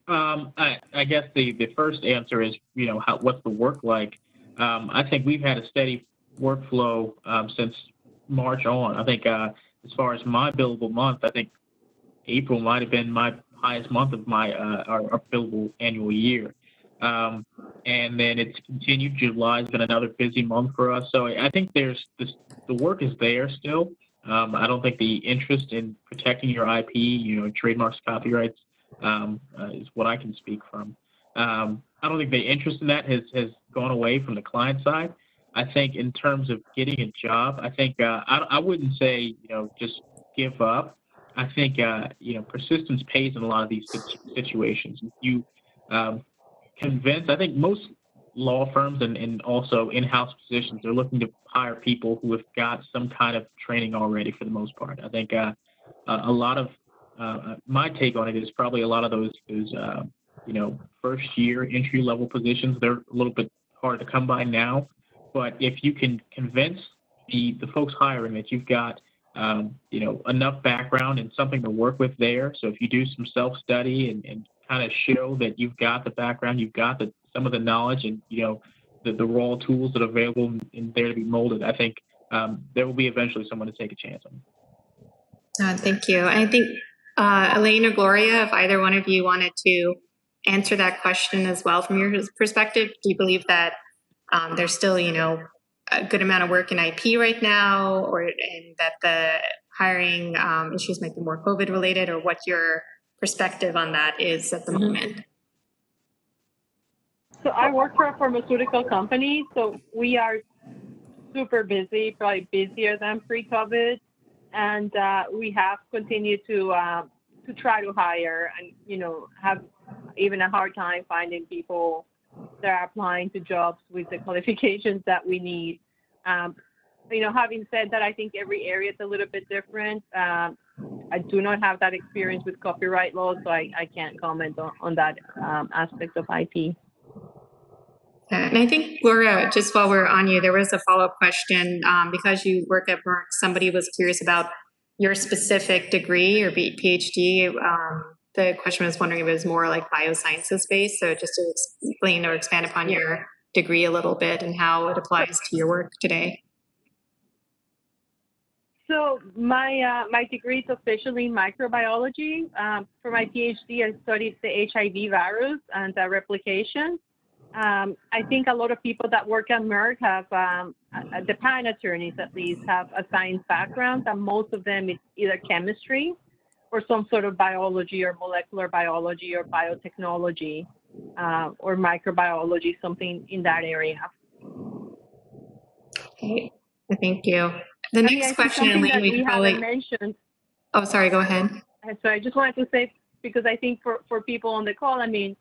Um, I, I guess the, the first answer is, you know, how, what's the work like? Um, I think we've had a steady workflow um, since March on. I think uh, as far as my billable month, I think April might have been my highest month of my uh, our, our billable annual year. Um, and then it's continued. July's been another busy month for us. So I think there's this, the work is there still. Um, I don't think the interest in protecting your IP, you know, trademarks, copyrights, um, uh, is what I can speak from. Um, I don't think the interest in that has, has gone away from the client side. I think in terms of getting a job, I think uh, I, I wouldn't say you know just give up. I think uh, you know persistence pays in a lot of these situations. You um, convince, I think most law firms and, and also in-house positions are looking to hire people who have got some kind of training already for the most part. I think uh, a lot of uh, my take on it is probably a lot of those those uh, you know first year entry level positions they're a little bit hard to come by now but if you can convince the, the folks hiring that you've got um, you know enough background and something to work with there, so if you do some self study and, and kind of show that you've got the background, you've got the some of the knowledge and you know the, the raw tools that are available in there to be molded, I think um, there will be eventually someone to take a chance on. Uh, thank you. I think uh, Elaine or Gloria, if either one of you wanted to answer that question as well from your perspective, do you believe that um, there's still, you know, a good amount of work in IP right now, or and that the hiring um, issues might be more COVID related, or what your perspective on that is at the mm-hmm. moment. So I work for a pharmaceutical company, so we are super busy, probably busier than pre-COVID, and uh, we have continued to uh, to try to hire, and you know have even a hard time finding people that are applying to jobs with the qualifications that we need. Um, you know, having said that, I think every area is a little bit different. Um, I do not have that experience with copyright law, so I, I can't comment on, on that um, aspect of IP. And I think, Laura, just while we're on you, there was a follow up question. Um, because you work at Merck, somebody was curious about your specific degree or PhD. Um, the question was wondering if it was more like biosciences based. So just to explain or expand upon your degree a little bit and how it applies to your work today. So my uh, my degree is officially microbiology. Um, for my PhD, I studied the HIV virus and the replication. Um, I think a lot of people that work at Merck have, um, uh, the patent attorneys at least, have a science background, and most of them it's either chemistry or some sort of biology or molecular biology or biotechnology uh, or microbiology, something in that area. Okay, thank you. The next I mean, question, we, we probably mentioned. Oh, sorry. Go ahead. So I just wanted to say because I think for for people on the call, I mean,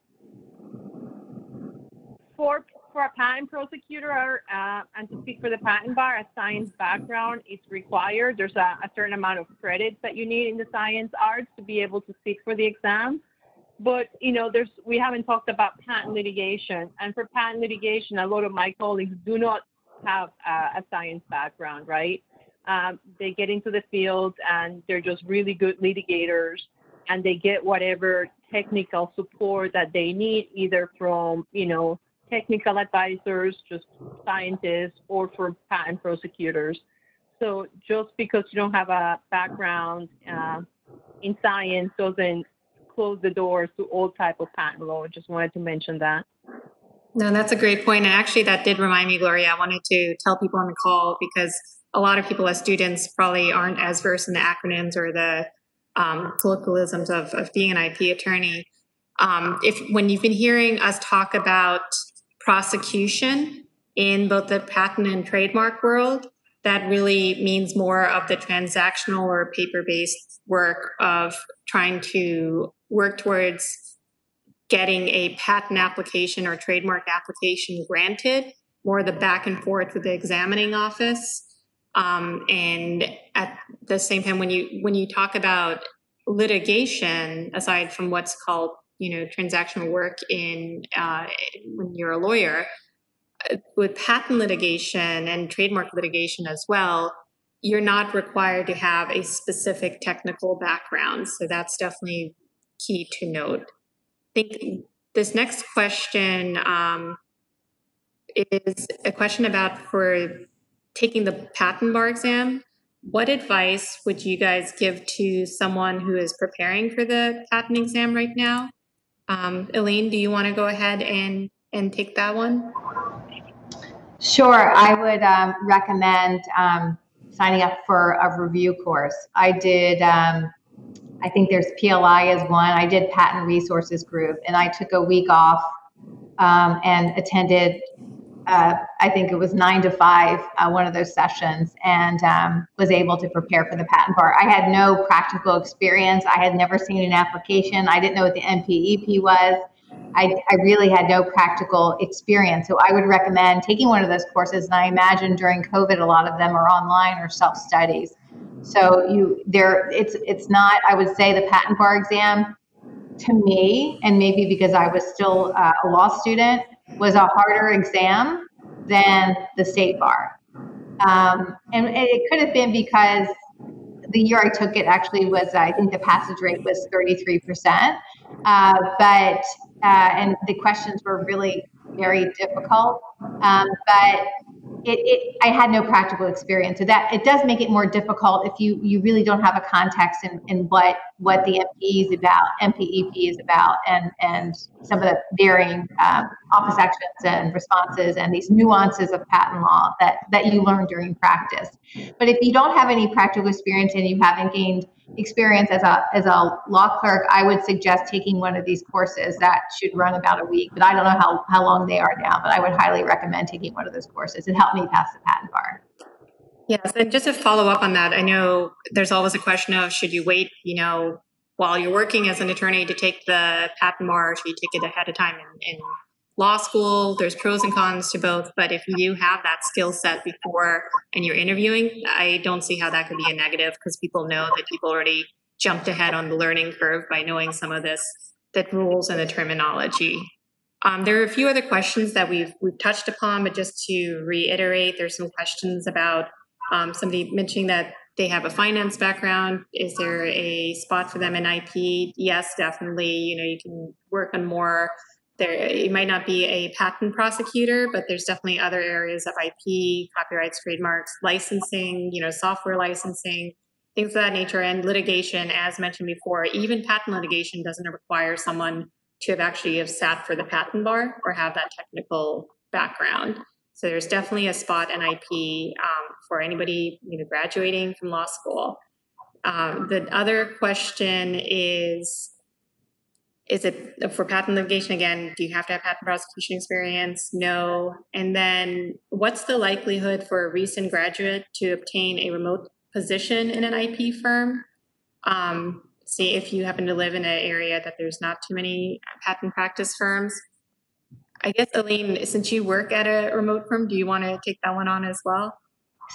for for a patent prosecutor uh, and to speak for the patent bar, a science background is required. There's a, a, certain amount of credits that you need in the science arts to be able to speak for the exam. But you know, there's we haven't talked about patent litigation, and for patent litigation, a lot of my colleagues do not have a, a science background, right? Um, they get into the field and they're just really good litigators, and they get whatever technical support that they need, either from you know technical advisors, just scientists, or for patent prosecutors. So just because you don't have a background uh, in science doesn't close the doors to all type of patent law. Just wanted to mention that. No, that's a great point. And actually, that did remind me, Gloria. I wanted to tell people on the call because a lot of people as students probably aren't as versed in the acronyms or the um, colloquialisms of, of being an IP attorney. Um, if when you've been hearing us talk about prosecution in both the patent and trademark world, that really means more of the transactional or paper based work of trying to work towards getting a patent application or trademark application granted, more of the back and forth with the examining office. Um, and at the same time, when you when you talk about litigation, aside from what's called you know transactional work in uh, when you're a lawyer uh, with patent litigation and trademark litigation as well you're not required to have a specific technical background. So that's definitely key to note. I think this next question um, is a question about for taking the patent bar exam. What advice would you guys give to someone who is preparing for the patent exam right now? Um, Elaine, do you want to go ahead and, and take that one? Sure, I would um, recommend um, signing up for a review course. I did, um, I think there's PLI as one. I did Patent Resources Group, and I took a week off um, and attended. Uh, I think it was nine to five, uh, one of those sessions, and um, was able to prepare for the patent bar. I had no practical experience. I had never seen an application. I didn't know what the MPEP was. I, I really had no practical experience. So I would recommend taking one of those courses. And I imagine during COVID, a lot of them are online or self studies. So you there, it's it's not. I would say the patent bar exam, to me, and maybe because I was still uh, a law student, was a harder exam than the state bar. Um, and, it could have been because the year I took it actually was, I think the passage rate was 33%. Uh, but, uh, and the questions were really very difficult. Um, but it, it, I had no practical experience. So that it does make it more difficult if you, you really don't have a context in, in what, what the MPE is about, MPEP is about, and, and some of the varying um, office actions and responses and these nuances of patent law that, that you learn during practice. But if you don't have any practical experience and you haven't gained experience as a as a law clerk, I would suggest taking one of these courses that should run about a week. But I don't know how, how long they are now, but I would highly recommend taking one of those courses. It helped me pass the patent bar. Yes, and just to follow up on that, I know there's always a question of should you wait, you know, while you're working as an attorney to take the patent bar, or should you take it ahead of time in, in law school? There's pros and cons to both, but if you have that skill set before and you're interviewing, I don't see how that could be a negative because people know that people already jumped ahead on the learning curve by knowing some of this, the rules and the terminology. Um, there are a few other questions that we've we've touched upon, but just to reiterate, there's some questions about um, somebody mentioning that they have a finance background. Is there a spot for them in IP? Yes, definitely. You know, you can work on more there it might not be a patent prosecutor but there's definitely other areas of ip copyrights trademarks licensing you know software licensing things of that nature and litigation as mentioned before. Even patent litigation doesn't require someone to have actually have sat for the patent bar or have that technical background. So there's definitely a spot in ip um, for anybody you know graduating from law school. Um, the other question is is it for patent litigation again do you have to have patent prosecution experience? No. And then what's the likelihood for a recent graduate to obtain a remote position in an ip firm? Um, see if you happen to live in an area that there's not too many patent practice firms. I guess Elaine, since you work at a remote firm do you want to take that one on as well?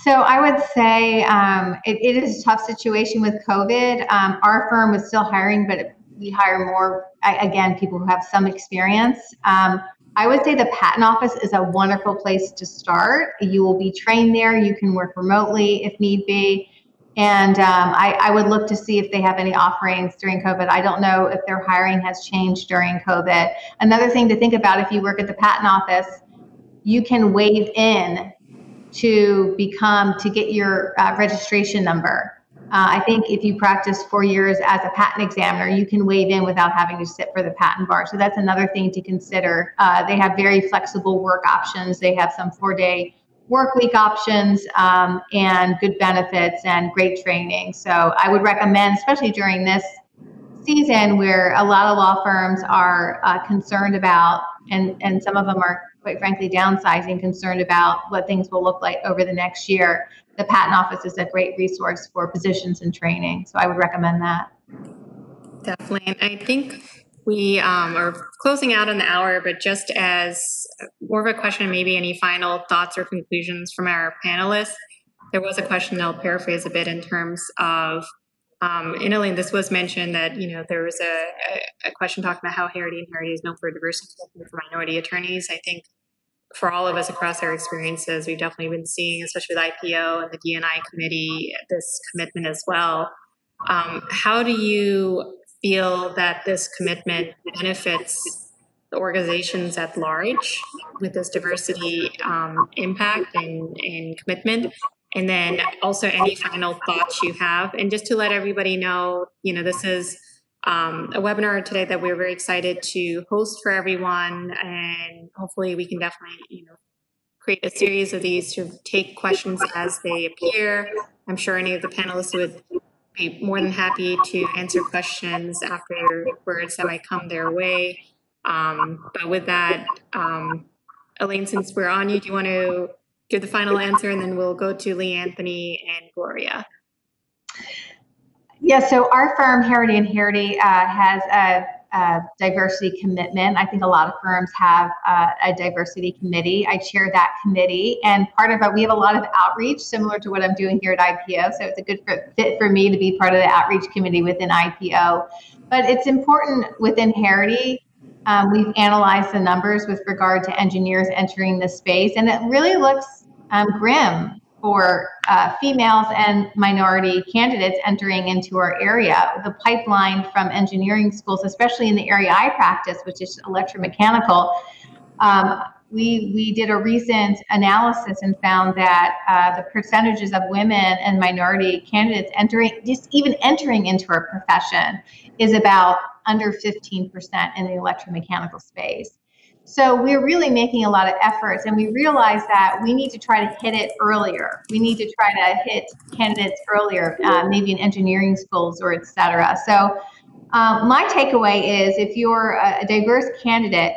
So I would say um, it, it is a tough situation with COVID. Um, our firm was still hiring, but we hire more, again, people who have some experience. Um, I would say the patent office is a wonderful place to start. You will be trained there. You can work remotely if need be. And um, I, I, would look to see if they have any offerings during COVID. I don't know if their hiring has changed during COVID. Another thing to think about if you work at the patent office, you can waive in to become, to get your uh, registration number. Uh, I think if you practice four years as a patent examiner, you can waive in without having to sit for the patent bar. So that's another thing to consider. Uh, they have very flexible work options. They have some four day work week options um, and good benefits and great training. So I would recommend, especially during this season where a lot of law firms are uh, concerned about, and, and some of them are quite frankly downsizing, concerned about what things will look like over the next year the patent office is a great resource for positions and training. So I would recommend that. Definitely. And I think we um, are closing out an hour, but just as more of a question, maybe any final thoughts or conclusions from our panelists. There was a question, I'll paraphrase a bit in terms of um, in Elaine, this was mentioned that you know there was a, a, question talking about how Harrity and Harrity is known for diversity for minority attorneys. I think for all of us across our experiences, we've definitely been seeing, especially with IPO and the DNI committee, this commitment as well. Um, how do you feel that this commitment benefits the organizations at large with this diversity um, impact and, and commitment? and then also any final thoughts you have. And just to let everybody know, you know, this is um, a webinar today that we're very excited to host for everyone, and hopefully we can definitely, you know, create a series of these to take questions as they appear. I'm sure any of the panelists would be more than happy to answer questions afterwards that might come their way. Um, but with that, um, Elaine, since we're on you, do you want to give the final answer and then we'll go to Leanthony and Gloria? Yeah, so our firm, Harrity and Harrity, uh, has a, a, diversity commitment. I think a lot of firms have uh, a diversity committee. I chair that committee, and part of it, we have a lot of outreach, similar to what I'm doing here at IPO. So it's a good fit for me to be part of the outreach committee within IPO. But it's important within Harrity. Um, we've analyzed the numbers with regard to engineers entering the space, and it really looks um, grim for uh, females and minority candidates entering into our area. The pipeline from engineering schools, especially in the area I practice, which is electromechanical, um, we, we did a recent analysis and found that uh, the percentages of women and minority candidates entering, just even entering into our profession, is about under 15% in the electromechanical space. So we're really making a lot of efforts, and we realize that we need to try to hit it earlier. We need to try to hit candidates earlier, uh, maybe in engineering schools or et cetera. So um, my takeaway is if you're a, diverse candidate,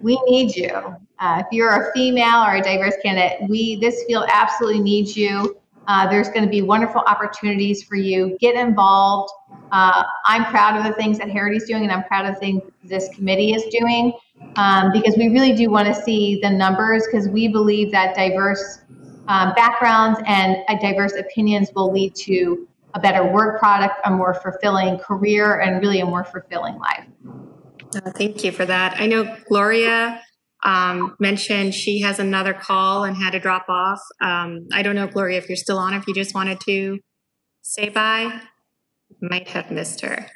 we need you. Uh, if you're a female or a diverse candidate, we this field absolutely needs you. Uh, there's going to be wonderful opportunities for you. Get involved. Uh, I'm proud of the things that Harrity's doing, and I'm proud of the things this committee is doing um, because we really do want to see the numbers because we believe that diverse um, backgrounds and uh, diverse opinions will lead to a better work product, a more fulfilling career, and really a more fulfilling life. Uh, thank you for that. I know Gloria um, mentioned she has another call and had to drop off. Um, I don't know, Gloria, if you're still on, if you just wanted to say bye, might have missed her.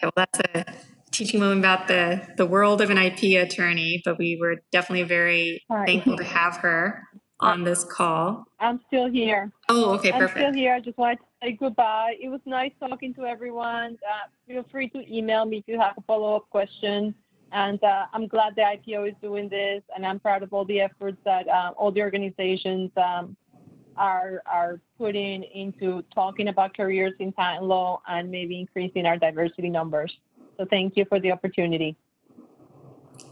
Okay, well, that's a teaching moment about the the world of an IP attorney, but we were definitely very Hi. thankful to have her on this call. I'm still here. Oh, okay, perfect. I'm still here. I just wanted to say goodbye. It was nice talking to everyone. Uh, feel free to email me if you have a follow-up question. And uh, I'm glad the IPO is doing this, and I'm proud of all the efforts that uh, all the organizations um, are are putting into talking about careers in patent law and maybe increasing our diversity numbers. So thank you for the opportunity.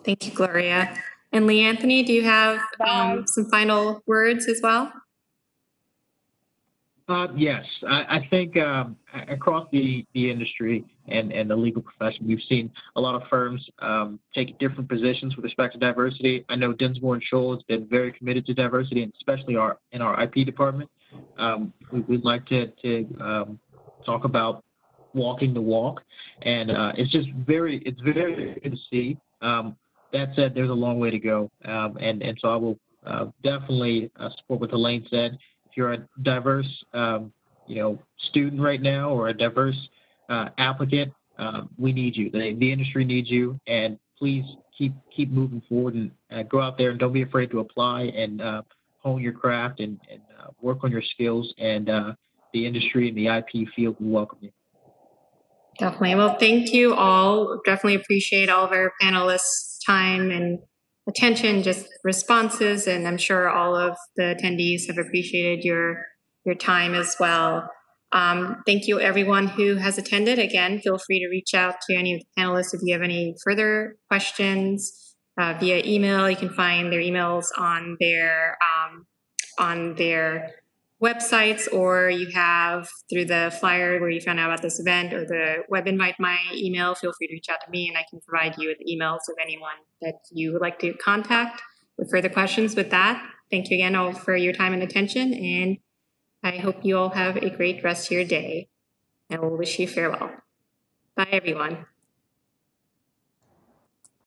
Thank you, Gloria. And Leanthony, do you have um, some final words as well? Uh, yes, I, I think um, across the, the industry and, and the legal profession, we've seen a lot of firms um, take different positions with respect to diversity. I know Dinsmore and Shohl has been very committed to diversity, and especially our in our IP department. Um, we, we'd like to, to um, talk about walking the walk, and uh, it's just very it's very good to see. Um, that said, there's a long way to go, um, and and so I will uh, definitely uh, support what Elaine said you're a diverse, um, you know, student right now or a diverse uh, applicant, uh, we need you. The, the industry needs you, and please keep keep moving forward and uh, go out there and don't be afraid to apply and uh, hone your craft and, and uh, work on your skills. And uh, the industry and the IP field will welcome you. Definitely. Well, thank you all. Definitely appreciate all of our panelists' time and attention, just responses, and I'm sure all of the attendees have appreciated your your time as well. Um, thank you, everyone who has attended. Again, feel free to reach out to any of the panelists if you have any further questions uh, via email. You can find their emails on their um, on their websites or you have through the flyer where you found out about this event or the web invite my email feel free to reach out to me and i can provide you with emails of anyone that you would like to contact with further questions. With that thank you again all for your time and attention and i hope you all have a great rest of your day. And we'll wish you farewell. Bye everyone